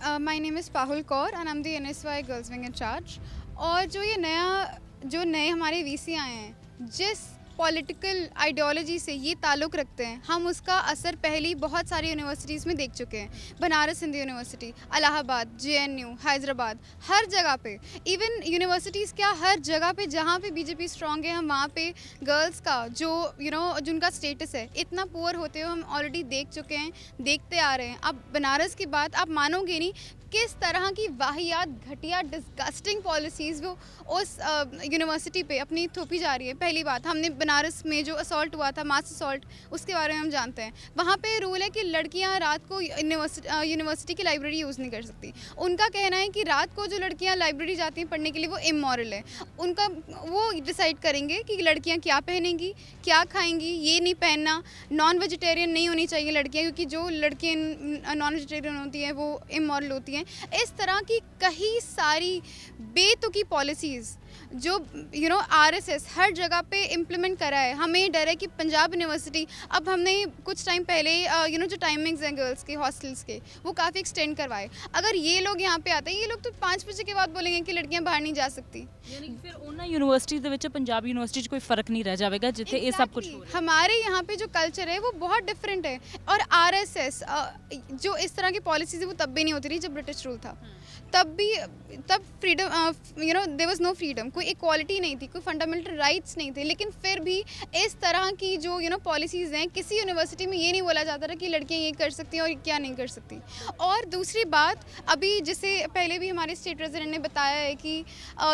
Speaker 5: Uh, my name is Pahul Kaur and I'm the NSY Girls Wing in charge. और जो ये नया जो नए हमारे वीसी आए हैं जिस पॉलिटिकल आइडियोलॉजी से ये ताल्लुक़ रखते हैं। हम उसका असर पहले बहुत सारी यूनिवर्सिटीज़ में देख चुके हैं। बनारस हिंदू यूनिवर्सिटी इलाहाबाद जेएनयू हैदराबाद हर जगह पे। इवन यूनिवर्सिटीज़ क्या हर जगह पे जहाँ पे बीजेपी स्ट्रांग है हम वहाँ पे गर्ल्स का जो यू you नो know, जिनका स्टेटस है इतना पुअर होते हुए हम ऑलरेडी देख चुके हैं देखते आ रहे हैं। अब बनारस की बात आप मानोगे नहीं किस तरह की वाहियात घटिया डिस्गस्टिंग पॉलिसीज़ वो उस यूनिवर्सिटी पे अपनी थोपी जा रही है? पहली बात, हमने बनारस में जो असॉल्ट हुआ था मास असल्ट उसके बारे में हम जानते हैं। वहाँ पे रूल है कि लड़कियाँ रात को यूनिवर्सिटी की लाइब्रेरी यूज़ नहीं कर सकती। उनका कहना है कि रात को जो लड़कियाँ लाइब्रेरी जाती हैं पढ़ने के लिए, वो इमोरल है। उनका, वो डिसाइड करेंगे कि लड़कियाँ क्या पहनेंगी, क्या खाएँगी, ये नहीं पहनना। नॉन वेजिटेरियन नहीं होनी चाहिए लड़कियाँ, क्योंकि जो लड़कियाँ नॉन वेजिटेरियन होती हैं, वो इमोरल होती हैं। इस तरह की कई सारी बेतुकी पॉलिसीज़ जो यू नो आरएसएस हर जगह पे इम्प्लीमेंट करा है हमें डर है कि पंजाब यूनिवर्सिटी अब हमने कुछ टाइम पहले यू नो जो टाइमिंग्स हैं गर्ल्स के हॉस्टल्स के वो काफ़ी एक्सटेंड करवाए अगर ये लोग यहाँ पे आते हैं ये लोग तो पाँच बजे के बाद बोलेंगे कि लड़कियाँ बाहर नहीं जा सकती
Speaker 1: ਯਾਨੀ ਕਿ ਫਿਰ ਉਹਨਾਂ ਯੂਨੀਵਰਸਿਟੀ ਦੇ ਵਿੱਚ ਪੰਜਾਬ ਯੂਨੀਵਰਸਿਟੀ 'ਚ ਕੋਈ ਫਰਕ ਨਹੀਂ ਰਹਿ ਜਾਵੇਗਾ ਜਿੱਥੇ ਇਹ ਸਭ ਕੁਝ ਹੋ
Speaker 5: Exactly.
Speaker 1: ਰਿਹਾ
Speaker 5: हमारे यहाँ पे जो कल्चर है वो बहुत डिफरेंट है और आरएसएस जो इस तरह की पॉलिसीज है वो तब भी नहीं होती रही जब ब्रिटिश रूल था तब भी, तब freedom you know there was no freedom कोई इक्वालिटी नहीं थी, कोई फंडामेंटल राइट्स नहीं थे, लेकिन फिर भी इस तरह की जो यू नो पॉलिसीज़ हैं, किसी यूनिवर्सिटी में ये नहीं बोला जाता था कि लड़कियाँ ये कर सकती हैं और क्या नहीं कर सकती। और दूसरी बात, अभी जैसे पहले भी हमारे स्टेट प्रेसिडेंट ने बताया है कि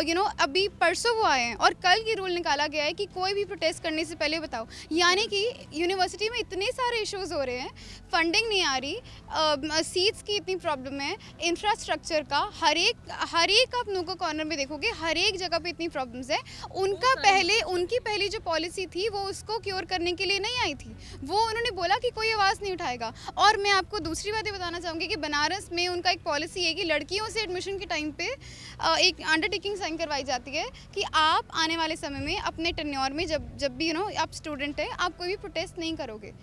Speaker 5: यू नो अभी परसों वो आए हैं और कल ये रूल निकाला गया है कि कोई भी प्रोटेस्ट करने से पहले बताओ। यानी कि यूनिवर्सिटी में इतने सारे इश्यूज़ हो रहे हैं फंडिंग नहीं आ रही सीट्स की इतनी प्रॉब्लम है इंफ्रास्ट्रक्चर का हर एक हर एक आप नूको कॉर्नर में देखोगे हर एक जगह पे इतनी प्रॉब्लम्स है। उनका पहले उनकी पहली जो पॉलिसी थी वो उसको क्योर करने के लिए नहीं आई थी। वो उन्होंने बोला कि कोई आवाज़ नहीं उठाएगा। और मैं आपको दूसरी बात ये बताना चाहूँगी कि बनारस में उनका एक पॉलिसी है कि लड़कियों से एडमिशन के टाइम पे अ, एक अंडरटेकिंग साइन करवाई जाती है कि आप आने वाले समय में अपने टेन्योर में जब जब भी यू नो आप स्टूडेंट हैं आप कोई भी प्रोटेस्ट नहीं करोगे।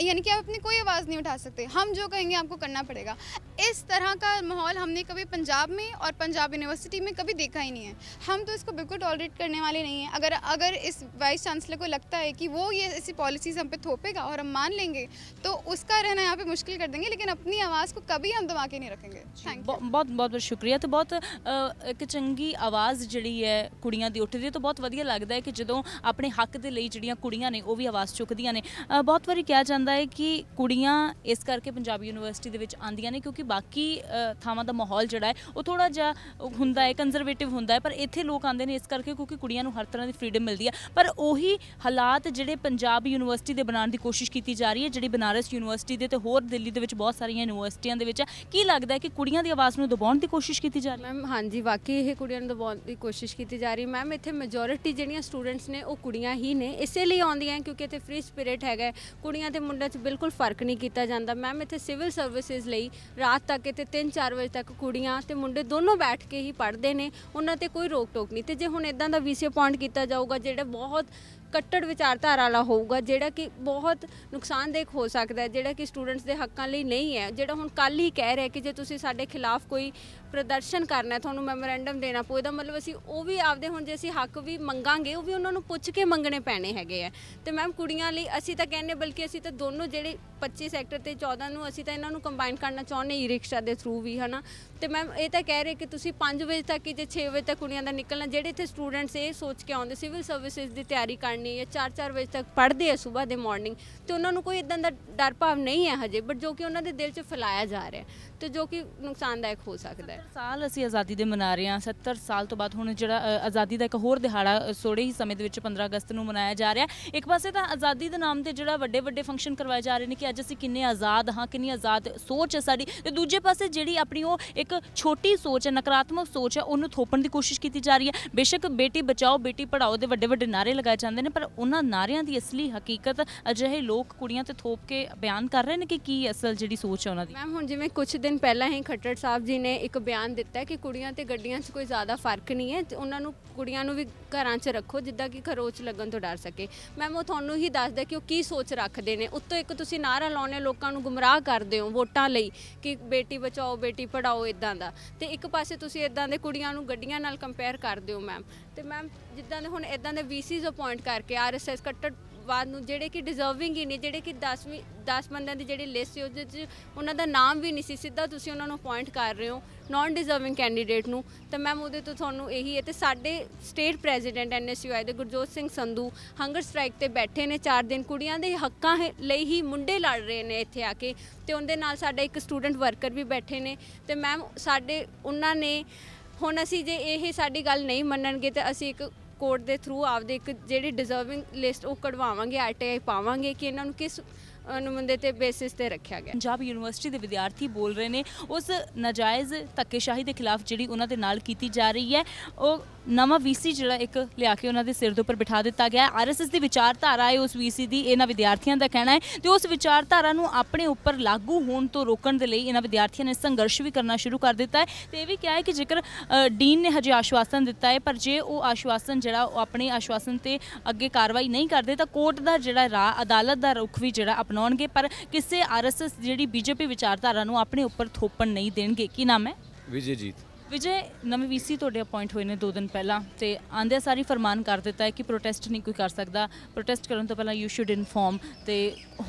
Speaker 5: यानी कि आप अपनी कोई आवाज़ नहीं उठा सकते। हम जो कहेंगे आपको करना पड़ेगा। इस तरह का माहौल हमने कभी पंजाब में और पंजाब यूनिवर्सिटी में कभी देखा ही नहीं है हम तो इसको बिल्कुल टॉलरेट करने वाले नहीं हैं अगर अगर इस वाइस चांसलर को लगता है कि वो ये ऐसी पॉलिसीज़ हम पे थोपेगा और हम मान लेंगे तो उसका रहना यहाँ पे मुश्किल कर देंगे लेकिन अपनी आवाज़ को कभी हम दबा के नहीं रखेंगे थैंक यू
Speaker 1: ਬਹੁਤ ਬਹੁਤ ਬਹੁਤ ਸ਼ੁਕਰੀਆ ਤੇ ਬਹੁਤ ਅ, ਇੱਕ ਚੰਗੀ ਆਵਾਜ਼ ਜਿਹੜੀ ਹੈ ਕੁੜੀਆਂ ਦੀ ਉੱਠਦੀ ਹੈ ਤਾਂ ਬਹੁਤ ਵਧੀਆ ਲੱਗਦਾ ਹੈ ਕਿ ਜਦੋਂ ਆਪਣੇ ਹੱਕ ਦੇ ਲਈ ਜਿਹੜੀਆਂ ਕੁੜੀਆਂ ਨੇ ਉਹ ਵੀ ਆਵਾਜ਼ ਚੁੱਕਦੀਆਂ ਨੇ ਅ, ਬਹੁਤ ਵਾਰੀ ਕਿਹਾ ਜਾਂਦਾ ਹੈ ਕਿ ਕੁੜੀਆਂ ਇਸ ਕਰਕੇ ਪੰਜਾਬ ਯੂਨੀਵਰਸਿਟੀ ਦੇ ਵਿੱਚ ਆਉਂਦੀਆਂ ਨੇ ਕਿਉਂਕਿ ਬਾਕੀ ਅ, ਥਾਵਾਂ ਦਾ ਮਾਹੌਲ ਜਿਹੜਾ ਹੈ। ਉਹ ਥੋੜਾ ਜਿਹਾ ਹੁੰਦਾ ਹੈ ਕੰਜ਼ਰਵੇਟਿਵ ਹੁੰਦਾ ਹੈ, ਪਰ ਇੱਥੇ ਲੋਕ ਆਉਂਦੇ ਨੇ ਇਸ ਕਰਕੇ ਕਿਉਂਕਿ ਕੁੜੀਆਂ ਨੂੰ ਹਰ ਤਰ੍ਹਾਂ ਦੀ ਫ੍ਰੀडम ਮਿਲਦੀ ਹੈ। ਪਰ ਉਹੀ ਹਾਲਾਤ ਜਿਹੜੇ ਪੰਜਾਬ ਯੂਨੀਵਰਸਿਟੀ ਦੇ ਬਣਾਉਣ ਦੀ ਕੋਸ਼ਿਸ਼ ਕੀਤੀ ਜਾ ਰਹੀ ਹੈ, ਜਿਹੜੀ ਬਨਾਰਸ ਯੂਨੀਵਰਸਿਟੀ ਦੇ ਤੇ ਹੋਰ ਦਿੱਲੀ ਦੇ ਵਿੱਚ ਬਹੁਤ ਸਾਰੀਆਂ ਯੂਨੀਵਰਸਿਟੀਆਂ ਦੇ ਵਿੱਚ ਹੈ। ਕੀ ਲੱਗਦਾ ਹੈ ਕਿ ਕੁੜੀਆਂ ਦੀ ਆਵਾਜ਼ ਨੂੰ ਦਬਾਉਣ ਦੀ ਕੋਸ਼ਿਸ਼ ਕੀਤੀ ਜਾ ਰਹੀ ਹੈ?
Speaker 6: ਮੈਮ ਹਾਂਜੀ, ਵਾਕਈ ਇਹ ਕੁੜੀਆਂ ਨੂੰ ਦਬਾਉਣ ਦੀ ਕੋਸ਼ਿਸ਼ ਕੀਤੀ ਜਾ ਰਹੀ ਮੈਮ ਇੱਥੇ ਮੈਜੋਰਿਟੀ ਜਿਹੜੀਆਂ ਸਟੂਡੈਂਟਸ ਨੇ, ਉਹ ਕੁੜੀਆਂ ਹੀ ਨੇ। ਇਸੇ ਲਈ ਆਉਂਦੀਆਂ ਕਿਉਂਕਿ ਇੱਥੇ ਫ੍ਰੀ ਸਪਿਰਿਟ ਹੈਗਾ ਕੁੜੀਆਂ ਤੇ ਮੁੰਡਿਆਂ 'ਚ ਬਿਲਕੁਲ ਫ਼ਰਕ ਨਹੀਂ ਕੀਤਾ ਜਾਂਦਾ। ਮੈਮ ਇੱਥੇ ਸਿਵਲ ਸਰਵਿਸਿਜ਼ ਲਈ ਰਾਤ ਤੱਕ, ਇੱਥੇ 3-4 ਵਜੇ ਤੱਕ ਕੁੜੀਆਂ ਤੇ ਮੁੰਡੇ ਦੋਨੋਂ ਬੈਠ ਕੇ ਹੀ ਪੜ੍ਹਦੇ ਨੇ, ਉਹਨਾਂ ਤੇ ਕੋਈ ਰੋਕ ਟੋਕ ਨਹੀਂ। ਤੇ ਜੇ ਹੁਣ ਇਦਾਂ ਦਾ ਵੀਸੀ ਅਪਾਇੰਟ ਕੀਤਾ ਜਾਊਗਾ, ਜਿਹੜਾ ਬਹੁਤ ਕੱਟੜ ਵਿਚਾਰਧਾਰਾ ਵਾਲਾ ਹੋਊਗਾ, ਜਿਹੜਾ ਕਿ ਬਹੁਤ ਨੁਕਸਾਨਦੇਹ ਹੋ ਸਕਦਾ ਹੈ, ਜਿਹੜਾ ਕਿ ਸਟੂਡੈਂਟਸ ਦੇ ਹੱਕਾਂ ਲਈ ਨਹੀਂ ਹੈ, ਜਿਹੜਾ ਹੁਣ ਕੱਲ ਹੀ ਕਹਿ ਰਿਹਾ ਕਿ ਜੇ ਤੁਸੀਂ ਸਾਡੇ ਖਿਲਾਫ ਕੋਈ ਪ੍ਰਦਰਸ਼ਨ ਕਰਨਾ ਤੁਹਾਨੂੰ ਮੈਮੋਰੈਂਡਮ ਦੇਣਾ ਪਊ। ਇਹਦਾ ਮਤਲਬ ਅਸੀਂ ਉਹ ਵੀ ਆਪਦੇ ਹੁਣ ਜੇ ਅਸੀਂ ਹੱਕ ਵੀ ਮੰਗਾਂਗੇ, ਉਹ ਵੀ ਉਹਨਾਂ ਨੂੰ ਪੁੱਛ ਕੇ ਮੰਗਣੇ ਪੈਣੇ ਹੈਗੇ ਆ। ਤੇ ਮੈਮ ਕੁੜੀਆਂ ਲਈ ਅਸੀਂ ਤਾਂ ਕਹਿੰਨੇ ਬਲਕਿ ਅਸੀਂ ਤਾਂ ਦੋਨੋਂ ਜਿਹੜੇ 25 ਸੈਕਟਰ ਤੇ 14 ਨੂੰ ਅਸੀਂ ਤਾਂ ਇਹਨਾਂ ਨੂੰ ਕੰਬਾਈਨ ਕਰਨਾ ਚਾਹੁੰਦੇ ਈ ਰਿਕਸ਼ਾ ਦੇ ਥਰੂ ਵੀ, ਹਨਾ। ਤੇ ਮੈਮ ਇਹ ਤਾਂ ਕਹਿ ਰਹੇ ਕਿ ਤੁਸੀਂ 5 ਵਜੇ ਤੱਕ ਜੇ 6 ਵਜੇ ਤੱਕ ਕੁੜੀਆਂ ਦਾ ਨਿਕਲਣਾ, ਜਿਹੜੇ ਇੱਥੇ ਸਟੂਡੈਂਟਸ ਇਹ ਸੋਚ ਕੇ ਆਉਂਦੇ ਸਿਵਲ ਸਰਵਿਸਿਜ਼ ਦੀ ਤਿਆਰੀ ਕਰਨੀ ਹੈ 4-4 ਵਜੇ ਤੱਕ ਪੜ੍ਹਦੇ ਆ ਸਵੇਰ ਦੇ ਮਾਰਨਿੰਗ ਤੇ ਉਹਨਾਂ ਨੂੰ ਕੋਈ ਇਦਾਂ ਦਾ ਡਰ ਭਾਵ ਨਹੀਂ ਹੈ ਹਜੇ ਬਟ ਜੋ ਕਿ ਉਹਨਾਂ ਦੇ ਦਿਲ 'ਚ ਫੈਲਾਇਆ ਜਾ ਰਿਹਾ ਹੈ, ਤੇ ਜੋ ਕਿ ਨੁਕਸਾਨਦਾਇਕ ਹੋ ਸਕਦਾ ਹੈ।
Speaker 1: ਸਾਲ ਅਸੀਂ ਆਜ਼ਾਦੀ ਦੇ ਮਨਾ ਰਹੇ ਹਾਂ 70 ਸਾਲ ਤੋਂ ਬਾਅਦ ਹੁਣ ਜਿਹੜਾ ਆਜ਼ਾਦੀ ਦਾ ਇੱਕ ਹੋਰ ਦਿਹਾੜਾ ਅ, ਹੀ ਸਮੇਂ ਦੇ ਵਿੱਚ 15 ਅਗਸਤ ਨੂੰ ਮਨਾਇਆ ਜਾ ਰਿਹਾ ਹੈ। ਇੱਕ ਪਾਸੇ ਤਾਂ ਆਜ਼ਾਦੀ ਦੇ ਨਾਮ ਤੇ ਜਿਹੜਾ ਵੱਡੇ ਵੱਡੇ ਫੰਕਸ਼ਨ ਕਰਵਾਏ ਜਾ ਰਹੇ ਨੇ ਕਿ ਅੱਜ ਅਸੀਂ ਕਿੰਨੇ ਆਜ਼ਾਦ ਹਾਂ ਕਿੰਨੀ ਆਜ਼ਾਦ ਸੋਚ ਹੈ ਸਾਡੀ ਤੇ ਦੂਜੇ ਪਾਸੇ ਜਿਹੜੀ ਆਪਣੀ ਉਹ ਇੱਕ ਛੋਟੀ ਸੋਚ ਹੈ ਨਕਾਰਾਤਮਕ ਸੋਚ ਹੈ ਉਹਨੂੰ ਥੋਪਣ ਦੀ ਕੋਸ਼ਿਸ਼ ਕੀਤੀ ਜਾ ਰਹੀ ਹੈ। ਬੇਸ਼ੱਕ ਬੇਟੀ ਬਚਾਓ ਬੇਟੀ ਪੜਾਓ ਦੇ ਵੱਡੇ ਵੱਡੇ ਨਾਰੇ ਲਗਾਏ ਜਾਂਦੇ ਨੇ ਪਰ ਉਹਨਾਂ ਨਾਰਿਆਂ ਦੀ ਅਸਲੀ ਹਕੀਕਤ ਅਜਿਹੇ ਲੋਕ ਕੁੜੀਆਂ ਤੇ ਥੋਪ ਕੇ ਬਿਆਨ ਕਰ ਰਹੇ ਨੇ ਕਿ ਕੀ ਅਸਲ ਜਿਹੜੀ ਸੋਚ ਹੈ ਉਹਨਾਂ ਦੀ?
Speaker 6: ਮੈਮ ਹੁਣ ਜਿਵੇਂ ਕੁਝ ਦਿਨ ਪਹਿਲਾਂ ਹੀ ਖੱਟੜ ਸਾਹਿਬ ਜੀ ਨੇ ਇੱਕ ਬਿਆਨ ਦਿੱਤਾ ਕਿ ਕੁੜੀਆਂ ਤੇ ਗੱਡੀਆਂ 'ਚ ਕੋਈ ਜ਼ਿਆਦਾ ਫ਼ਰਕ ਨਹੀਂ ਹੈ ਤੇ ਉਹਨਾਂ ਨੂੰ ਕੁੜੀਆਂ ਨੂੰ ਵੀ ਘਰਾਂ 'ਚ ਰੱਖੋ ਜਿੱਦਾਂ ਕਿ ਖਰੋਚ ਲੱਗਣ ਤੋਂ ਡਰ ਸਕੇ। ਮੈਮ ਉਹ ਤੁਹਾਨੂੰ ਹੀ ਦੱਸਦਾ ਕਿ ਉਹ ਕੀ ਸੋਚ ਰੱਖਦੇ ਨੇ। ਉੱਤੋਂ ਇੱਕ ਤੁਸੀਂ ਨਾਰਾ ਲਾਉਣੇ ਲੋਕਾਂ ਨੂੰ ਗੁੰਮਰਾਹ ਕਰਦੇ ਹੋ ਵੋਟਾਂ ਲਈ ਕਿ ਬੇਟੀ ਬਚਾਓ, ਬੇਟੀ ਪੜਾਓ ਇਦਾਂ ਦਾ। ਤੇ ਇੱਕ ਪਾਸੇ ਤੁਸੀਂ ਇਦਾਂ ਦੇ ਕੁੜੀਆਂ ਨੂੰ ਗੱਡੀਆਂ ਨਾਲ ਕੰਪੇਅਰ ਕਰਦੇ ਹੋ ਮੈਮ ਤੇ ਮੈਮ ਜਿੱਦਾਂ ਦੇ ਹੁਣ ਇਦਾਂ ਦੇ ਵੀਸੀਜ਼ ਅਪਾਇੰਟ ਕਰਕੇ ਆਰਐਸਐਸ ਕੱਟੜ ਬਾਅਦ ਨੂੰ ਜਿਹੜੇ ਕਿ ਡਿਜ਼ਰਵਿੰਗ ਹੀ ਨਹੀਂ ਜਿਹੜੇ ਕਿ 10ਵੀਂ 10 ਬੰਦਿਆਂ ਦੀ ਜਿਹੜੀ ਲਿਸਟ ਸੀ ਉਹਦੇ 'ਚ ਉਹਨਾਂ ਦਾ ਨਾਮ ਵੀ ਨਹੀਂ ਸੀ, ਸਿੱਧਾ ਤੁਸੀਂ ਉਹਨਾਂ ਨੂੰ ਅਪਾਇੰਟ ਕਰ ਰਹੇ ਹੋ ਨਾਨ ਡਿਜ਼ਰਵਿੰਗ ਕੈਂਡੀਡੇਟ ਨੂੰ। ਤਾਂ ਮੈਮ ਉਹਦੇ ਤੋਂ ਤੁਹਾਨੂੰ ਇਹੀ ਹੈ ਤੇ ਸਾਡੇ ਸਟੇਟ ਪ੍ਰੈਜ਼ੀਡੈਂਟ ਐਨਐਸਯੂਆਈ ਦੇ ਗੁਰਜੋਤ ਸਿੰਘ ਸੰਧੂ ਹੰਗਰ ਸਟ੍ਰਾਈਕ ਤੇ ਬੈਠੇ ਨੇ 4 ਦਿਨ। ਕੁੜੀਆਂ ਦੇ ਹੱਕਾਂ ਲਈ ਹੀ ਮੁੰਡੇ ਲੜ ਰਹੇ ਨੇ ਇੱਥੇ ਆ ਕੇ ਤੇ ਉਹਦੇ ਨਾਲ ਸਾਡਾ ਇੱਕ ਸਟੂਡੈਂਟ ਵਰਕਰ ਵੀ ਬੈਠੇ ਨੇ। ਤੇ ਮੈਮ ਸਾਡੇ, ਉਹਨਾਂ ਨੇ, ਹੁਣ ਅਸੀਂ ਜੇ ਇਹ ਸਾਡੀ ਗੱਲ ਨਹੀਂ ਮੰਨਣਗੇ ਤੇ ਅਸੀਂ ਇੱਕ ਕੋਰਟ ਦੇ ਥਰੂ ਆਪਦੇ ਇੱਕ ਜਿਹੜੀ ਡਿਜ਼ਰਵਿੰਗ ਲਿਸਟ ਉਹ ਕਢਵਾਵਾਂਗੇ ਆਰਟੀਆਈ ਪਾਵਾਂਗੇ ਕਿ ਇਹਨਾਂ ਨੂੰ ਕਿਸ ਨੁਮਾਇੰਦੇ ਤੇ ਬੇਸਿਸ ਤੇ ਰੱਖਿਆ ਗਿਆ।
Speaker 1: ਪੰਜਾਬ ਯੂਨੀਵਰਸਿਟੀ ਦੇ ਵਿਦਿਆਰਥੀ ਬੋਲ ਰਹੇ ਨੇ, ਉਸ ਨਾਜਾਇਜ਼ ਧੱਕੇਸ਼ਾਹੀ ਦੇ ਖਿਲਾਫ ਜਿਹੜੀ ਉਹਨਾਂ ਦੇ ਨਾਲ ਕੀਤੀ ਜਾ ਰਹੀ ਹੈ, ਉਹ ਨਵਾਂ ਵੀਸੀ ਜਿਹੜਾ ਇੱਕ ਲਿਆ ਕੇ ਉਹਨਾਂ ਦੇ ਸਿਰ ਦੇ ਉੱਪਰ ਬਿਠਾ ਦਿੱਤਾ ਗਿਆ ਹੈ। ਆਰਐਸਐਸ ਦੀ ਵਿਚਾਰਧਾਰਾ ਹੈ ਉਸ ਵੀਸੀ ਦੀ, ਇਹਨਾਂ ਵਿਦਿਆਰਥੀਆਂ ਦਾ ਕਹਿਣਾ ਹੈ ਤੇ ਉਸ ਵਿਚਾਰਧਾਰਾ ਨੂੰ ਆਪਣੇ ਉੱਪਰ ਲਾਗੂ ਹੋਣ ਤੋਂ ਰੋਕਣ ਦੇ ਲਈ ਇਹਨਾਂ ਵਿਦਿਆਰਥੀਆਂ ਨੇ ਸੰਘਰਸ਼ ਵੀ ਕਰਨਾ ਸ਼ੁਰੂ ਕਰ ਦਿੱਤਾ ਹੈ। ਤੇ ਇਹ ਵੀ ਕਿਹਾ ਹੈ ਕਿ ਜੇਕਰ ਡੀਨ ਨੇ ਹਜੇ ਆਸ਼ਵਾਸਨ ਦਿੱਤਾ ਹੈ, ਪਰ ਜੇ ਉਹ ਆਸ਼ਵਾਸਨ ਜਿਹੜਾ ਉਹ ਆਪਣੇ ਆਸ਼ਵਾਸਨ ਤੇ ਅੱਗੇ ਕਾਰਵਾਈ ਨਹੀਂ ਕਰਦੇ, ਤਾਂ ਕੋਰਟ ਦਾ ਜਿਹੜਾ ਰਾਹ, ਅਦਾਲਤ ਦਾ ਰੁਖ ਵੀ ਜਿਹੜਾ ਅਪਣਾਉਣਗੇ ਪਰ ਕਿਸੇ ਆਰਐਸਐਸ ਜਿਹੜੀ ਬੀਜੇਪੀ ਵਿਚਾਰਧਾਰਾ ਨੂੰ ਆਪਣੇ ਉੱਪਰ ਥੋਪਣ ਨਹੀਂ ਦੇਣਗੇ। ਕੀ ਨਾਮ ਹੈ?
Speaker 7: ਵਿਜੇਜੀਤ।
Speaker 1: ਵਿਜੇ ਨਵੇਂ ਵੀਸੀ ਤੁਹਾਡੇ ਅਪਾਇੰਟ ਹੋਏ ਨੇ 2 ਦਿਨ ਪਹਿਲਾਂ ਤੇ ਆਂਦੇ ਸਾਰੀ ਫਰਮਾਨ ਕਰ ਦਿੱਤਾ ਹੈ ਕਿ ਪ੍ਰੋਟੈਸਟ ਨਹੀਂ ਕੋਈ ਕਰ ਸਕਦਾ। ਪ੍ਰੋਟੈਸਟ ਕਰਨ ਤੋਂ ਪਹਿਲਾਂ ਯੂ ਸ਼ੁਡ ਇਨਫੋਰਮ ਤੇ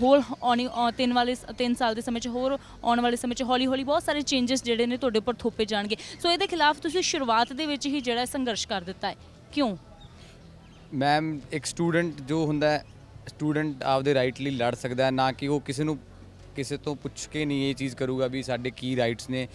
Speaker 1: ਹੋਰ ਆਉਣੀ ਤਿੰਨ ਵਾਲੇ 3 ਸਾਲ ਦੇ ਸਮੇਂ 'ਚ ਹੋਰ ਆਉਣ ਵਾਲੇ ਸਮੇਂ 'ਚ ਹੌਲੀ ਹੌਲੀ ਬਹੁਤ ਸਾਰੇ ਚੇਂਜਸ ਜਿਹੜੇ ਨੇ ਤੁਹਾਡੇ ਉੱਪਰ ਥੋਪੇ ਜਾਣਗੇ। ਸੋ ਇਹਦੇ ਖਿਲਾਫ ਤੁਸੀਂ ਸ਼ੁਰੂਆਤ ਦੇ ਵਿੱਚ ਹੀ ਜਿਹੜਾ ਸੰਘਰਸ਼ ਕਰ ਦਿੱਤਾ ਹੈ। ਕਿਉਂ?
Speaker 7: ਮੈਮ ਇੱਕ ਸਟੂਡੈਂਟ ਜੋ ਹੁੰਦਾ ਹੈ ਸਟੂਡੈਂਟ ਆਪਦੇ ਰਾਈਟ ਲਈ ਲੜ ਸਕਦਾ ਹੈ, ਨਾ ਕਿ ਉਹ ਕਿਸੇ ਨੂੰ ਕਿਸੇ ਤੋਂ ਪੁੱਛ ਕੇ ਨਹੀਂ ਇਹ ਚੀਜ਼ ਕਰੂਗਾ ਵੀ ਸਾਡੇ ਕੀ ਰਾਈਟਸ ਨੇ।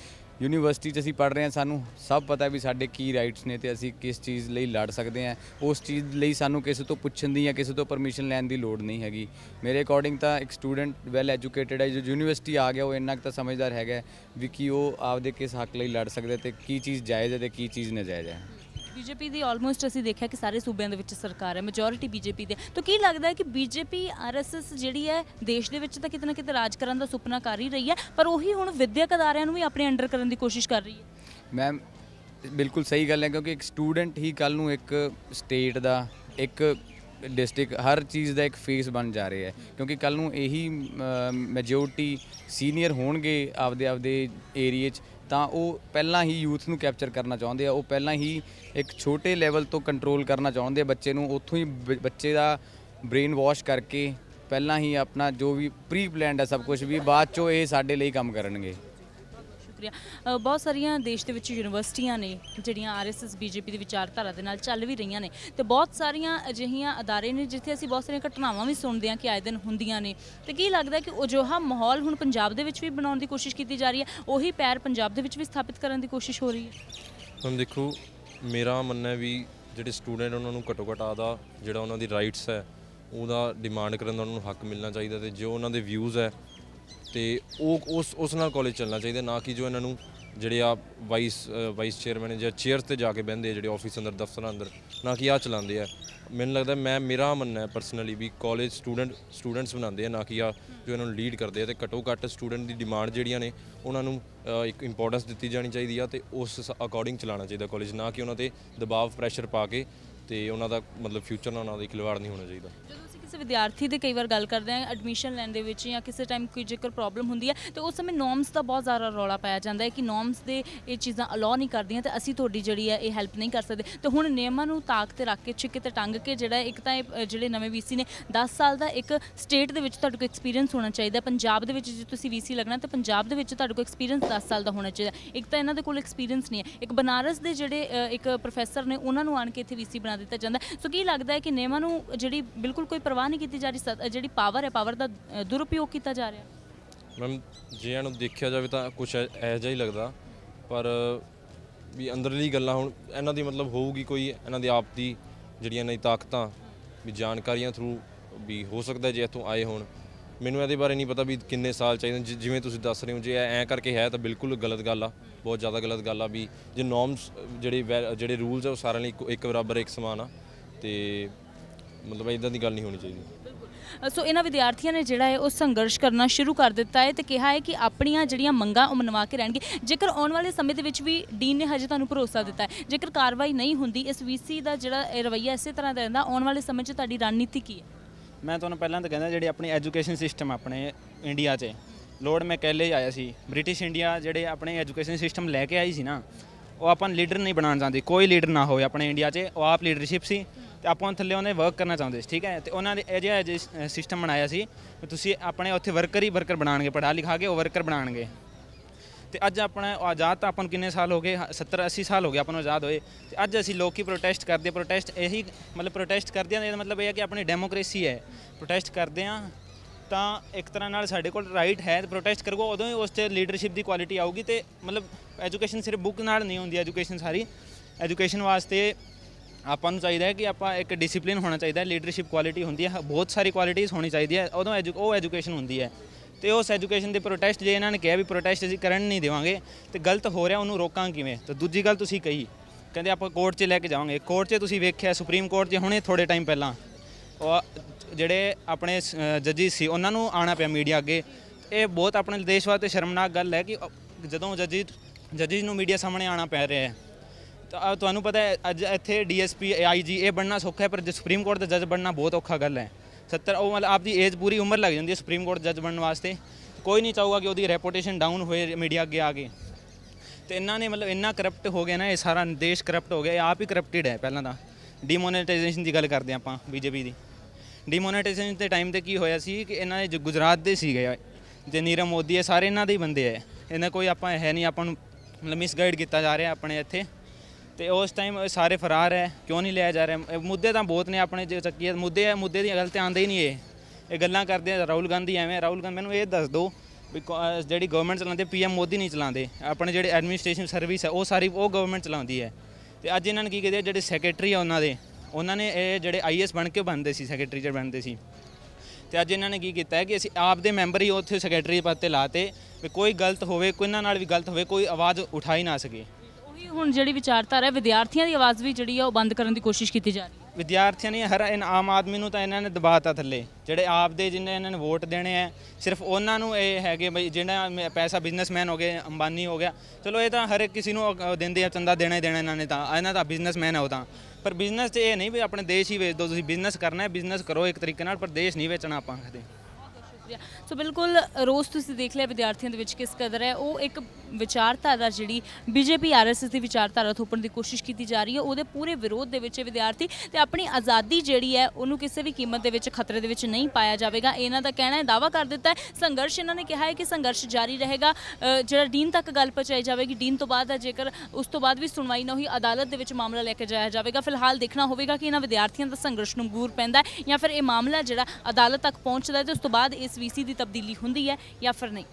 Speaker 7: ਯੂਨੀਵਰਸਿਟੀ 'ਚ ਅਸੀਂ ਪੜ੍ਹ ਰਹੇ ਹਾਂ, ਸਾਨੂੰ ਸਭ ਪਤਾ ਵੀ ਸਾਡੇ ਕੀ ਰਾਈਟਸ ਨੇ ਤੇ ਅਸੀਂ ਕਿਸ ਚੀਜ਼ ਲਈ ਲੜ ਸਕਦੇ ਹਾਂ। ਉਸ ਚੀਜ਼ ਲਈ ਸਾਨੂੰ ਕਿਸੇ ਤੋਂ ਪੁੱਛਣ ਦੀ ਜਾਂ ਕਿਸੇ ਤੋਂ ਪਰਮਿਸ਼ਨ ਲੈਣ ਦੀ ਲੋੜ ਨਹੀਂ ਹੈਗੀ। ਮੇਰੇ ਅਕੋਰਡਿੰਗ ਤਾਂ ਇੱਕ ਸਟੂਡੈਂਟ ਵੈਲ ਐਜੂਕੇਟਿਡ ਹੈ, ਜੋ ਯੂਨੀਵਰਸਿਟੀ ਆ ਗਿਆ, ਉਹ ਇੰਨਾ ਕੁ ਤਾਂ ਸਮਝਦਾਰ ਹੈਗਾ ਵੀ ਕਿ ਉਹ ਆਪਦੇ ਕਿਸ ਹੱਕ ਲਈ ਲੜ ਸਕਦਾ ਤੇ ਕੀ ਚੀਜ਼ ਜਾਇਜ਼ ਹੈ ਤੇ ਕੀ ਚੀਜ਼ ਨਾਜਾਇਜ਼ ਹੈ।
Speaker 1: ਬੀਜੇਪੀ ਦੀ ਆਲਮੋਸਟ ਅਸੀਂ ਦੇਖਿਆ ਕਿ ਸਾਰੇ ਸੂਬਿਆਂ ਦੇ ਵਿੱਚ ਸਰਕਾਰ ਹੈ ਮੈਜੋਰਿਟੀ ਬੀਜੇਪੀ ਦੇ। ਤਾਂ ਕੀ ਲੱਗਦਾ ਹੈ ਕਿ ਬੀਜੇਪੀ ਆਰਐਸਐਸ ਜਿਹੜੀ ਹੈ, ਦੇਸ਼ ਦੇ ਵਿੱਚ ਤਾਂ ਕਿਤੇ ਨਾ ਕਿਤੇ ਰਾਜ ਕਰਨ ਦਾ ਸੁਪਨਾ ਕਰ ਹੀ ਰਹੀ ਹੈ, ਪਰ ਉਹੀ ਹੁਣ ਵਿਦਿਅਕ ਅਦਾਰਿਆਂ ਨੂੰ ਵੀ ਆਪਣੇ ਅੰਡਰ ਕਰਨ ਦੀ ਕੋਸ਼ਿਸ਼ ਕਰ ਰਹੀ ਹੈ?
Speaker 7: ਮੈਮ ਬਿਲਕੁਲ ਸਹੀ ਗੱਲ ਹੈ, ਕਿਉਂਕਿ ਇੱਕ ਸਟੂਡੈਂਟ ਹੀ ਕੱਲ ਨੂੰ ਇੱਕ ਸਟੇਟ ਦਾ, ਇੱਕ ਡਿਸਟ੍ਰਿਕਟ ਹਰ ਚੀਜ਼ ਦਾ ਇੱਕ ਫੇਸ ਬਣ ਜਾ ਰਿਹਾ ਹੈ। ਕਿਉਂਕਿ ਕੱਲ ਨੂੰ ਇਹੀ ਮੈਜੋਰਟੀ ਸੀਨੀਅਰ ਹੋਣਗੇ ਆਪਦੇ ਆਪਦੇ ਏਰੀਏ 'ਚ। ਤਾਂ ਉਹ ਪਹਿਲਾਂ ਹੀ ਯੂਥ ਨੂੰ ਕੈਪਚਰ ਕਰਨਾ ਚਾਹੁੰਦੇ ਆ, ਉਹ ਪਹਿਲਾਂ ਹੀ ਇੱਕ ਛੋਟੇ ਲੈਵਲ ਤੋਂ ਕੰਟਰੋਲ ਕਰਨਾ ਚਾਹੁੰਦੇ ਆ ਬੱਚੇ ਨੂੰ, ਉੱਥੋਂ ਹੀ ਬ- ਬੱਚੇ ਦਾ ਬ੍ਰੇਨ ਵਾਸ਼ ਕਰਕੇ ਪਹਿਲਾਂ ਹੀ ਆਪਣਾ ਜੋ ਵੀ ਪ੍ਰੀ ਪਲਾਨਡ ਹੈ ਸਭ ਕੁਝ ਵੀ, ਬਾਅਦ ਚੋਂ ਇਹ ਸਾਡੇ ਲਈ ਕੰਮ ਕਰਨਗੇ।
Speaker 1: ਸ਼ੁਕਰੀਆ। ਬਹੁਤ ਸਾਰੀਆਂ ਦੇਸ਼ ਦੇ ਵਿੱਚ ਯੂਨੀਵਰਸਿਟੀਆਂ ਨੇ, ਜਿਹੜੀਆਂ ਆਰਐਸਐਸ ਬੀਜੇਪੀ ਦੀ ਵਿਚਾਰਧਾਰਾ ਦੇ ਨਾਲ ਚੱਲ ਵੀ ਰਹੀਆਂ ਨੇ, ਤੇ ਬਹੁਤ ਸਾਰੀਆਂ ਅਜਿਹੀਆਂ ਅਦਾਰੇ ਨੇ ਜਿੱਥੇ ਅਸੀਂ ਬਹੁਤ ਸਾਰੀਆਂ ਘਟਨਾਵਾਂ ਵੀ ਸੁਣਦੇ ਹਾਂ ਕਿ ਆਏ ਦਿਨ ਹੁੰਦੀਆਂ ਨੇ। ਤੇ ਕੀ ਲੱਗਦਾ ਕਿ ਉਹ ਅਜਿਹਾ ਮਾਹੌਲ ਹੁਣ ਪੰਜਾਬ ਦੇ ਵਿੱਚ ਵੀ ਬਣਾਉਣ ਦੀ ਕੋਸ਼ਿਸ਼ ਕੀਤੀ ਜਾ ਰਹੀ ਹੈ? ਉਹੀ ਪੈਰ ਪੰਜਾਬ ਦੇ ਵਿੱਚ ਵੀ ਸਥਾਪਿਤ ਕਰਨ ਦੀ ਕੋਸ਼ਿਸ਼ ਹੋ ਰਹੀ ਹੈ?
Speaker 8: ਹੁਣ ਦੇਖੋ, ਮੇਰਾ ਮੰਨਣਾ ਵੀ ਜਿਹੜੇ ਸਟੂਡੈਂਟ ਉਹਨਾਂ ਨੂੰ ਘੱਟੋ ਘੱਟ ਆਦਾ ਜਿਹੜਾ ਉਹਨਾਂ ਦੀ ਰਾਈਟਸ ਹੈ, ਉਹਦਾ ਡਿਮਾਂਡ ਕਰਨ ਦਾ ਉਹਨਾਂ ਨੂੰ ਹੱਕ ਮਿਲਣਾ ਚਾਹੀਦਾ ਤੇ ਜੋ ਉਹਨਾਂ ਦੇ ਵਿਊਜ਼ ਹੈ ਤੇ ਉਹ ਉਸ ਉਸ ਨਾਲ ਕਾਲਜ ਚੱਲਣਾ ਚਾਹੀਦਾ, ਨਾ ਕਿ ਜੋ ਇਹਨਾਂ ਨੂੰ ਜਿਹੜੇ ਆ ਵਾਈਸ ਵਾਈਸ ਚੇਅਰਮੈਨ ਜਾਂ ਚੇਅਰਸ ਤੇ ਜਾ ਕੇ ਬਹਿੰਦੇ ਆ, ਜਿਹੜੇ ਆਫਿਸ ਅੰਦਰ, ਦਫ਼ਤਰਾਂ ਅੰਦਰ, ਨਾ ਕਿ ਆ ਚਲਾਉਂਦੇ ਆ। ਮੈਨੂੰ ਲੱਗਦਾ ਮੈਂ, ਮੇਰਾ ਮੰਨਣਾ ਹੈ ਪਰਸਨਲੀ ਵੀ ਕਾਲਜ ਸਟੂਡੈਂਟ ਸਟੂਡੈਂਟਸ ਬਣਾਉਂਦੇ ਆ, ਨਾ ਕਿ ਆ ਜੋ ਇਹਨਾਂ ਨੂੰ ਲੀਡ ਕਰਦੇ ਆ, ਤੇ ਘੱਟੋ ਘੱਟ ਸਟੂਡੈਂਟ ਦੀ ਡਿਮਾਂਡ ਜਿਹੜੀਆਂ ਨੇ, ਉਹਨਾਂ ਨੂੰ ਇੱਕ ਇੰਪੋਰਟੈਂਸ ਦਿੱਤੀ ਜਾਣੀ ਚਾਹੀਦੀ ਆ, ਤੇ ਉਸ ਅਕੋਰਡਿੰਗ ਚਲਾਉਣਾ ਚਾਹੀਦਾ ਕਾਲਜ ਨਾ ਕਿ ਉਹਨਾਂ ਤੇ ਦਬਾਅ ਪ੍ਰੈਸ਼ਰ ਪਾ ਕੇ, ਤੇ ਉਹਨਾਂ ਦਾ ਮਤਲਬ ਫਿਊਚਰ ਨਾਲ ਉਹਨਾਂ ਦਾ ਖਿਲਵਾੜ ਨਹੀਂ ਹੋਣਾ ਚਾਹੀਦਾ।
Speaker 1: ਕਿਸੇ ਵਿਦਿਆਰਥੀ ਦੇ ਕਈ ਵਾਰ ਗੱਲ ਕਰਦੇ ਆ ਐਡਮਿਸ਼ਨ ਲੈਣ ਦੇ ਵਿੱਚ ਜਾਂ ਕਿਸੇ ਟਾਈਮ ਕੋਈ ਜੇਕਰ ਪ੍ਰੋਬਲਮ ਹੁੰਦੀ ਹੈ, ਤੇ ਉਸ ਸਮੇਂ ਨੋਰਮਸ ਦਾ ਬਹੁਤ ਜ਼ਿਆਦਾ ਰੌਲਾ ਪਾਇਆ ਜਾਂਦਾ ਹੈ ਕਿ ਨੋਰਮਸ ਦੇ ਇਹ ਚੀਜ਼ਾਂ ਅਲਾਉ ਨਹੀਂ ਕਰਦੀਆਂ ਤੇ ਅਸੀਂ ਤੁਹਾਡੀ ਜਿਹੜੀ ਹੈ ਇਹ ਹੈਲਪ ਨਹੀਂ ਕਰ ਸਕਦੇ। ਤੇ ਹੁਣ ਨਿਯਮਾਂ ਨੂੰ ਤਾਕ ਤੇ ਰੱਖ ਕੇ, ਛਿੱਕੇ ਤੇ ਟੰਗ ਕੇ ਜਿਹੜਾ ਇੱਕ ਤਾਂ ਇਹ ਜਿਹੜੇ ਨਵੇਂ ਵੀਸੀ ਨੇ 10 ਸਾਲ ਦਾ ਇੱਕ ਸਟੇਟ ਦੇ ਵਿੱਚ ਤੁਹਾਡੇ ਕੋਲ ਐਕਸਪੀਰੀਅੰਸ ਹੋਣਾ ਚਾਹੀਦਾ ਪੰਜਾਬ ਦੇ ਵਿੱਚ ਜੇ ਤੁਸੀਂ ਵੀਸੀ ਲੱਗਣਾ ਤਾਂ ਪੰਜਾਬ ਦੇ ਵਿੱਚ ਤੁਹਾਡੇ ਕੋਲ ਐਕਸਪੀਰੀਅੰਸ 10 ਸਾਲ ਦਾ ਹੋਣਾ ਚਾਹੀਦਾ ਇੱਕ ਤਾਂ ਇਹਨਾਂ ਦੇ ਕੋਲ ਐਕਸਪੀਰੀਅੰਸ ਨਹੀਂ ਹੈ। ਇੱਕ ਬਨਾਰਸ ਦੇ ਜਿਹੜੇ ਇੱਕ ਪ੍ਰੋਫੈਸਰ ਨੇ, ਉਹਨਾਂ ਨੂੰ ਆਣ ਕੇ ਇੱਥੇ ਵੀਸੀ ਬਣਾ ਦਿੱਤਾ ਜਾਂਦਾ ਸੋ ਕੀ ਲੱਗਦਾ ਹੈ ਕਿ ਨਿਯਮਾਂ ਨੂੰ ਜਿਹੜੀ ਬਿਲਕੁਲ ਕੋਈ ਪਰਵਾਹ ਨਹੀਂ ਕੀਤੀ ਜਾ ਰਹੀ ਜਿਹੜੀ ਪਾਵਰ ਹੈ ਪਾਵਰ ਦਾ ਅ, ਦੁਰਉਪਯੋਗ ਕੀਤਾ ਜਾ ਰਿਹਾ
Speaker 8: ਮੈਮ ਜੇ ਇਹਨੂੰ ਦੇਖਿਆ ਜਾਵੇ ਤਾਂ ਕੁਝ ਇਹੋ ਜਿਹਾ ਹੀ ਲੱਗਦਾ ਪਰ ਵੀ ਅੰਦਰਲੀ ਗੱਲਾਂ ਹੁਣ ਇਹਨਾਂ ਦੀ ਮਤਲਬ ਹੋਊਗੀ ਕੋਈ ਇਹਨਾਂ ਦੀ ਆਪ ਦੀ ਜਿਹੜੀਆਂ ਇਹਨਾਂ ਦੀ ਤਾਕਤਾਂ ਵੀ ਜਾਣਕਾਰੀਆਂ ਥਰੂ ਵੀ ਹੋ ਸਕਦਾ ਜੇ ਇੱਥੋਂ ਆਏ ਹੋਣ ਮੈਨੂੰ ਇਹਦੇ ਬਾਰੇ ਨਹੀਂ ਪਤਾ ਵੀ ਕਿੰਨੇ ਸਾਲ ਚਾਹੀਦੇ ਨੇ। ਜਿਵੇਂ ਤੁਸੀਂ ਦੱਸ ਰਹੇ ਹੋ ਜੇ ਐ ਕਰਕੇ ਹੈ ਤਾਂ ਬਿਲਕੁਲ ਗਲਤ ਗੱਲ ਆ ਬਹੁਤ ਜ਼ਿਆਦਾ ਗਲਤ ਗੱਲ ਆ ਵੀ ਜੇ ਨੋਰਮਸ ਜਿਹੜੇ ਵੈ- ਜਿਹੜੇ ਰੂਲਸ ਆ ਉਹ ਸਾਰਿਆਂ ਲਈ ਇੱਕੋ- ਇੱਕ ਬਰਾਬਰ ਇੱਕ ਸਮਾਨ ਆ ਤੇ ਮਤਲਬ ਇਦਾਂ ਦੀ ਗੱਲ ਨਹੀਂ ਹੋਣੀ ਚਾਹੀਦੀ।
Speaker 1: ਸੋ ਇਹਨਾਂ ਵਿਦਿਆਰਥੀਆਂ ਨੇ ਜਿਹੜਾ ਹੈ ਉਹ ਸੰਘਰਸ਼ ਕਰਨਾ ਸ਼ੁਰੂ ਕਰ ਦਿੱਤਾ ਹੈ ਤੇ ਕਿਹਾ ਹੈ ਕਿ ਆਪਣੀਆਂ ਜਿਹੜੀਆਂ ਮੰਗਾਂ ਉਹ ਮਨਵਾ ਕੇ ਰਹਿਣਗੇ। ਜੇਕਰ ਆਉਣ ਵਾਲੇ ਸਮੇਂ ਦੇ ਵਿੱਚ ਵੀ ਡੀਨ ਨੇ ਹਜੇ ਤੁਹਾਨੂੰ ਭਰੋਸਾ ਦਿੱਤਾ ਹੈ ਜੇਕਰ ਕਾਰਵਾਈ ਨਹੀਂ ਹੁੰਦੀ ਇਸ ਵੀਸੀ ਦਾ ਜਿਹੜਾ ਇਹ ਰਵੱਈਆ ਇਸੇ ਤਰ੍ਹਾਂ ਦਾ ਰਹਿੰਦਾ ਆਉਣ ਵਾਲੇ ਸਮੇਂ 'ਚ ਤੁਹਾਡੀ ਰਣਨੀਤੀ ਕੀ ਹੈ?
Speaker 9: ਮੈਂ ਤੁਹਾਨੂੰ ਪਹਿਲਾਂ ਤਾਂ ਕਹਿੰਦਾ ਜਿਹੜੀ ਆਪਣੀ ਐਜੂਕੇਸ਼ਨ ਸਿਸਟਮ ਆਪਣੇ ਇੰਡੀਆ 'ਚ ਲੋੜ ਮੈਂ ਕਹਿਲੇ ਹੀ ਆਇਆ ਸੀ। ਬ੍ਰਿਟਿਸ਼ ਇੰਡੀਆ ਜਿਹੜੇ ਆਪਣੇ ਐਜੂਕੇਸ਼ਨ ਸਿਸਟਮ ਲੈ ਕੇ ਆਈ ਸੀ ਨਾ ਉਹ ਆਪਾਂ ਲੀਡਰ ਨਹੀਂ ਬਣਾਉਣਾ ਚਾਹੁੰਦੀ। ਕੋਈ ਲੀਡਰ ਨਾ ਹੋਵੇ ਆਪਣੇ ਇੰਡੀਆ 'ਚ ਉਹ ਆਪ ਲੀਡਰਸ਼ਿਪ ਸੀ। ਤੇ ਆਪਾਂ ਥੱਲੇ ਉਹਨੇ ਵਰਕ ਕਰਨਾ ਚਾਹੁੰਦੇ ਸੀ, ਠੀਕ ਹੈ? ਤੇ ਉਹਨਾਂ ਨੇ ਅਜਿਹਾ ਜਿਹਾ ਸਿਸਟਮ ਬਣਾਇਆ ਸੀ, ਤੁਸੀਂ ਆਪਣੇ ਉੱਥੇ ਵਰਕਰ ਹੀ ਵਰਕਰ ਬਣਾਉਣਗੇ, ਪੜ੍ਹਾ ਲਿਖਾ ਕੇ ਉਹ ਵਰਕਰ ਬਣਾਉਣਗੇ। ਤੇ ਅੱਜ ਆਪਣਾ ਆਜ਼ਾਦ ਤਾਂ ਆਪਾਂ ਨੂੰ ਕਿੰਨੇ ਸਾਲ ਹੋ ਗਏ? 70 80 ਸਾਲ ਹੋ ਗਏ ਆਪਾਂ ਨੂੰ ਆਜ਼ਾਦ ਹੋਏ। ਤੇ ਅੱਜ ਅਸੀਂ ਲੋਕੀ ਪ੍ਰੋਟੈਸਟ ਕਰਦੇ ਪ੍ਰੋਟੈਸਟ ਇਹੀ, ਮਤਲਬ ਪ੍ਰੋਟੈਸਟ ਕਰਦੇ ਆ ਇਹਦਾ ਮਤਲਬ ਇਹ ਹੈ ਕਿ ਆਪਣੀ ਡੈਮੋਕ੍ਰੇਸੀ ਹੈ। ਪ੍ਰੋਟੈਸਟ ਕਰਦੇ ਆ ਤਾਂ ਇੱਕ ਤਰ੍ਹਾਂ ਨਾਲ ਸਾਡੇ ਕੋਲ ਰਾਈਟ ਹੈ ਤੇ ਪ੍ਰੋਟੈਸਟ ਕਰਗੋ ਉਦੋਂ ਹੀ ਉਸ ਤੇ ਲੀਡਰਸ਼ਿਪ ਦੀ ਕੁਆਲਿਟੀ ਆਊਗੀ ਤੇ ਮਤਲਬ ਐਜੂਕੇਸ਼ਨ ਸਿਰਫ ਬੁੱਕ ਨਾਲ ਨਹੀਂ ਹੁੰਦੀ ਐਜੂਕੇਸ਼ਨ ਸਾਰੀ। ਐਜੂਕੇਸ਼ਨ ਵਾਸਤੇ ਆਪਾਂ ਨੂੰ ਚਾਹੀਦਾ ਹੈ ਕਿ ਆਪਾਂ ਇੱਕ ਡਿਸਪਲਿਨ ਹੋਣਾ ਚਾਹੀਦਾ ਹੈ ਲੀਡਰਸ਼ਿਪ ਕੁਆਲਿਟੀ ਹੁੰਦੀ ਹੈ, ਬਹੁਤ ਸਾਰੀ ਕੁਆਲਿਟੀਜ਼ ਹੋਣੀ ਚਾਹੀਦੀ ਹੈ, ਉਦੋਂ ਐਜੂ ਉਹ ਐਜੂਕੇਸ਼ਨ ਹੁੰਦੀ ਹੈ। ਤੇ ਉਸ ਐਜੂਕੇਸ਼ਨ ਦੇ ਪ੍ਰੋਟੈਸਟ ਜੇ ਇਹਨਾਂ ਨੇ ਕਿਹਾ ਵੀ ਪ੍ਰੋਟੈਸਟ ਅਸੀਂ ਕਰਨ ਨਹੀਂ ਦੇਵਾਂਗੇ, ਤੇ ਗਲਤ ਹੋ ਰਿਹਾ ਉਹਨੂੰ ਰੋਕਾਂ ਕਿਵੇਂ? ਤੇ ਦੂਜੀ ਗੱਲ ਤੁਸੀਂ ਕਹੀ, ਕਹਿੰਦੇ ਆਪਾਂ ਕੋਰਟ 'ਚ ਲੈ ਕੇ ਜਾਵਾਂਗੇ। ਕੋਰਟ 'ਚ ਤੁਸੀਂ ਵੇਖਿਆ, ਸੁਪਰੀਮ ਕੋਰਟ 'ਚ ਹੁਣੇ ਥੋੜੇ ਟਾਈਮ ਪਹਿਲਾਂ, ਉਹ ਜਿਹੜੇ ਆਪਣੇ ਜੱਜੀ ਸੀ, ਉਹਨਾਂ ਨੂੰ ਆਣਾ ਪਿਆ ਮੀਡੀਆ ਅੱਗੇ। ਇਹ ਬਹੁਤ ਆਪਣੇ ਦੇਸ਼ ਵਾਸਤੇ ਸ਼ਰਮਨਾਕ ਗੱਲ ਹੈ ਕਿ ਜਦੋਂ ਜੱਜੀ ਜੱਜੀ ਨੂੰ ਮੀਡੀਆ ਸਾਹਮਣੇ ਆਣਾ ਪੈ ਰਿਹਾ ਹੈ ਤੁਹਾਨੂੰ ਪਤਾ ਹੈ, ਅੱਜ ਇੱਥੇ ਡੀਐਸਪੀ ਆਈਜੀ ਇਹ ਬਣਨਾ ਸੌਖਾ ਹੈ, ਪਰ ਜੇ ਸੁਪਰੀਮ ਕੋਰਟ ਦਾ ਜੱਜ ਬਣਨਾ ਬਹੁਤ ਔਖਾ ਗੱਲ ਹੈ। 70 ਉਹ ਮਤਲਬ ਆਪਦੀ ਏਜ ਪੂਰੀ ਉਮਰ ਲੱਗ ਜਾਂਦੀ ਹੈ ਸੁਪਰੀਮ ਕੋਰਟ ਜੱਜ ਬਣਨ ਵਾਸਤੇ। ਕੋਈ ਨਹੀਂ ਚਾਹੂਗਾ ਕਿ ਉਹਦੀ ਰੈਪੂਟੇਸ਼ਨ ਡਾਊਨ ਹੋਏ ਮੀਡੀਆ ਅੱਗੇ ਆ ਕੇ। ਤੇ ਇਹਨਾਂ ਨੇ ਮਤਲਬ ਇੰਨਾ ਕਰਪਟ ਹੋ ਗਿਆ ਨਾ, ਇਹ ਸਾਰਾ ਦੇਸ਼ ਕਰਪਟ ਹੋ ਗਿਆ, ਇਹ ਆਪ ਹੀ ਕਰਪਟਡ ਹੈ ਪਹਿਲਾਂ ਤਾਂ। ਡੀਮੋਨੇਟਾਈਜੇਸ਼ਨ ਦੀ ਗੱਲ ਕਰਦੇ ਹਾਂ ਆਪਾਂ ਬੀਜੇਪੀ ਦੀ। ਡੀਮੋਨੇਟਾਈਜੇਸ਼ਨ ਦੇ ਟਾਈਮ ਤੇ ਕੀ ਹੋਇਆ ਸੀ ਕਿ ਇਹਨਾਂ ਦੇ ਜੋ ਗੁਜਰਾਤ ਦੇ ਸੀਗੇ, ਜੇ ਨੀਰਵ ਮੋਦੀ ਹੈ, ਸਾਰੇ ਇਹਨਾਂ ਦੇ ਹੀ ਬੰਦੇ ਹੈ। ਇਹਨਾਂ ਕੋਈ ਆਪਾਂ ਹੈ ਨਹੀਂ, ਆਪਾਂ ਨੂੰ ਮਤਲਬ ਮਿਸਗਾਈਡ ਕੀਤਾ ਜਾ ਰਿਹਾ ਆਪਣੇ ਇੱਥੇ। ਤੇ ਉਸ ਟਾਈਮ ਸਾਰੇ ਫਰਾਰ ਹੈ, ਕਿਉਂ ਨਹੀਂ ਲਿਆ ਜਾ ਰਿਹਾ? ਮੁੱਦੇ ਤਾਂ ਬਹੁਤ ਨੇ ਆਪਣੇ ਜੇ ਚੱਕੀਏ, ਮੁੱਦੇ ਹੈ ਮੁੱਦੇ ਦੀ ਗੱਲ ਤੇ ਆਉਂਦੇ ਹੀ ਨਹੀਂ ਇਹ। ਇਹ ਗੱਲਾਂ ਕਰਦੇ ਆ, ਰਾਹੁਲ ਗਾਂਧੀ ਐਵੇਂ, ਰਾਹੁਲ ਗਾਂਧੀ, ਮੈਨੂੰ ਇਹ ਦੱਸ ਦਿਓ ਵੀ ਕੌ- ਜਿਹੜੀ ਗਵਰਨਮੈਂਟ ਚਲਾਉਂਦੇ ਪੀਐਮ ਮੋਦੀ ਨਹੀਂ ਚਲਾਉਂਦੇ। ਆਪਣੇ ਜਿਹੜੇ ਐਡਮਿਨਿਸਟ੍ਰੇਸ਼ਨ ਸਰਵਿਸ ਹੈ, ਉਹ ਸਾਰੀ, ਉਹ ਗਵਰਨਮੈਂਟ ਚਲਾਉਂਦੀ ਹੈ। ਤੇ ਅੱਜ ਇਹਨਾਂ ਨੇ ਕੀ ਕੀਤਾ, ਜਿਹੜੇ ਸੈਕਟਰੀ ਆ ਉਹਨਾਂ ਦੇ, ਉਹਨਾਂ ਨੇ ਇਹ ਜਿਹੜੇ ਆਈਐਸ ਬਣ ਕੇ ਬਣਦੇ ਸੀ ਸੈਕਟਰੀ ਜਿਹੜੇ ਬਣਦੇ ਸੀ। ਤੇ ਅੱਜ ਇਹਨਾਂ ਨੇ ਕੀ ਕੀਤਾ ਕਿ ਅਸੀਂ ਆਪ ਦੇ ਮੈਂਬਰ ਹੀ ਉੱਥੇ ਸੈਕਟਰੀ ਪਦ ਤੇ ਲਾਤੇ, ਵੀ ਕੋਈ ਗਲਤ ਹੋਵੇ, ਕੋਈ ਇਹਨਾਂ ਨਾਲ ਵੀ ਗਲਤ ਹੋਵੇ, ਕੋਈ ਆਵਾਜ਼ ਉਠਾ ਹੀ ਨਾ ਸਕੇ।
Speaker 1: ਉਹੀ ਹੁਣ ਜਿਹੜੀ ਵਿਚਾਰਧਾਰਾ ਹੈ, ਵਿਦਿਆਰਥੀਆਂ ਦੀ ਆਵਾਜ਼ ਵੀ ਜਿਹੜੀ ਆ, ਉਹ ਬੰਦ ਕਰਨ ਦੀ ਕੋਸ਼ਿਸ਼ ਕੀਤੀ ਜਾ ਰਹੀ ਹੈ।
Speaker 9: ਵਿਦਿਆਰਥੀਆਂ ਨੇ ਹਰ ਇਨ ਆਮ ਆਦਮੀ ਨੂੰ ਤਾਂ ਇਹਨਾਂ ਨੇ ਦਬਾਤਾ ਥੱਲੇ। ਜਿਹੜੇ ਆਪ ਦੇ ਜਿਹਨੇ ਇਹਨਾਂ ਨੇ ਵੋਟ ਦੇਣੇ ਆ, ਸਿਰਫ ਉਹਨਾਂ ਨੂੰ ਇਹ ਹੈਗੇ ਬਈ ਜਿਹੜਾ ਪੈਸਾ ਬਿਜ਼ਨਸਮੈਨ ਹੋ ਗਏ, ਅੰਬਾਨੀ ਹੋ ਗਿਆ। ਚਲੋ ਇਹ ਤਾਂ ਹਰ ਇੱਕ ਕਿਸੇ ਨੂੰ ਦਿੰਦੇ ਆ, ਚੰਦਾ ਦੇਣਾ ਹੀ ਦੇਣਾ ਇਹਨਾਂ ਨੇ ਤਾਂ। ਇਹਨਾਂ ਦਾ ਬਿਜ਼ਨਸਮੈਨ ਹੈ ਉਹ ਤਾਂ। ਪਰ ਬਿਜ਼ਨਸ 'ਚ ਇਹ ਨਹੀਂ ਵੀ ਆਪਣੇ ਦੇਸ਼ ਹੀ ਵੇਚ ਦਿਓ ਤੁਸੀਂ ਬਿਜ਼ਨਸ ਕਰਨਾ ਹੈ ਬਿਜ਼ਨਸ ਕਰੋ ਇੱਕ ਤਰੀਕੇ ਨਾਲ, ਪਰ ਦੇਸ਼ ਨਹੀਂ ਵੇਚਣਾ ਆਪਾਂ ਕਦੇ।
Speaker 1: ਸ਼ੁਕਰੀਆ। ਸੋ ਬਿਲਕੁਲ ਰੋਜ਼ ਤੁਸੀਂ ਦੇਖ ਲਿਆ ਵਿਦਿਆਰਥੀਆਂ ਦੇ ਵਿੱਚ ਕਿਸ ਕਦਰ ਹੈ। ਉਹ ਇੱਕ ਵਿਚਾਰਧਾਰਾ ਜਿਹੜੀ ਬੀਜੇਪੀ ਆਰਐਸਐਸ ਦੀ ਵਿਚਾਰਧਾਰਾ ਥੋਪਣ ਦੀ ਕੋਸ਼ਿਸ਼ ਕੀਤੀ ਜਾ ਰਹੀ ਹੈ। ਉਹਦੇ ਪੂਰੇ ਵਿਰੋਧ ਦੇ ਵਿੱਚ ਇਹ ਵਿਦਿਆਰਥੀ ਤੇ ਆਪਣੀ ਆਜ਼ਾਦੀ ਜਿਹੜੀ ਹੈ, ਉਹਨੂੰ ਕਿਸੇ ਵੀ ਕੀਮਤ ਦੇ ਵਿੱਚ, ਖਤਰੇ ਦੇ ਵਿੱਚ ਨਹੀਂ ਪਾਇਆ ਜਾਵੇਗਾ। ਇਹਨਾਂ ਦਾ ਕਹਿਣਾ ਹੈ ਦਾਵਾ ਕਰ ਦਿੱਤਾ ਹੈ। ਸੰਘਰਸ਼ ਇਹਨਾਂ ਨੇ ਕਿਹਾ ਹੈ ਕਿ ਸੰਘਰਸ਼ ਜਾਰੀ ਰਹੇਗਾ। ਜਿਹੜਾ ਡੀਨ ਤੱਕ ਗੱਲ ਪਹੁੰਚਾਈ ਜਾਵੇਗੀ, ਡੀਨ ਤੋਂ ਬਾਅਦ ਜੇਕਰ ਉਸ ਤੋਂ ਬਾਅਦ ਵੀ ਸੁਣਵਾਈ ਨਾ ਹੋਈ, ਅਦਾਲਤ ਦੇ ਵਿੱਚ ਮਾਮਲਾ ਲੈ ਕੇ ਜਾਇਆ ਜਾਵੇਗਾ। ਫਿਲਹਾਲ ਦੇਖਣਾ ਹੋਵੇਗਾ ਕਿ ਇਹਨਾਂ ਵਿਦਿਆਰਥੀਆਂ ਦਾ ਸੰਘਰਸ਼ ਨੂੰ ਗੂਰ ਪੈਂਦਾ ਹੈ ਜਾਂ ਫਿਰ ਇਹ ਮਾਮਲਾ ਜਿਹੜਾ ਅਦਾਲਤ ਤੱਕ ਪਹੁੰਚਦਾ ਹੈ ਤੇ ਉਸ ਤੋਂ ਬਾਅਦ ਇਸ ਵੀਸੀ ਦੀ ਤਬਦੀਲੀ ਹੁੰਦੀ ਹੈ ਜਾਂ ਫਿਰ ਨਹੀਂ।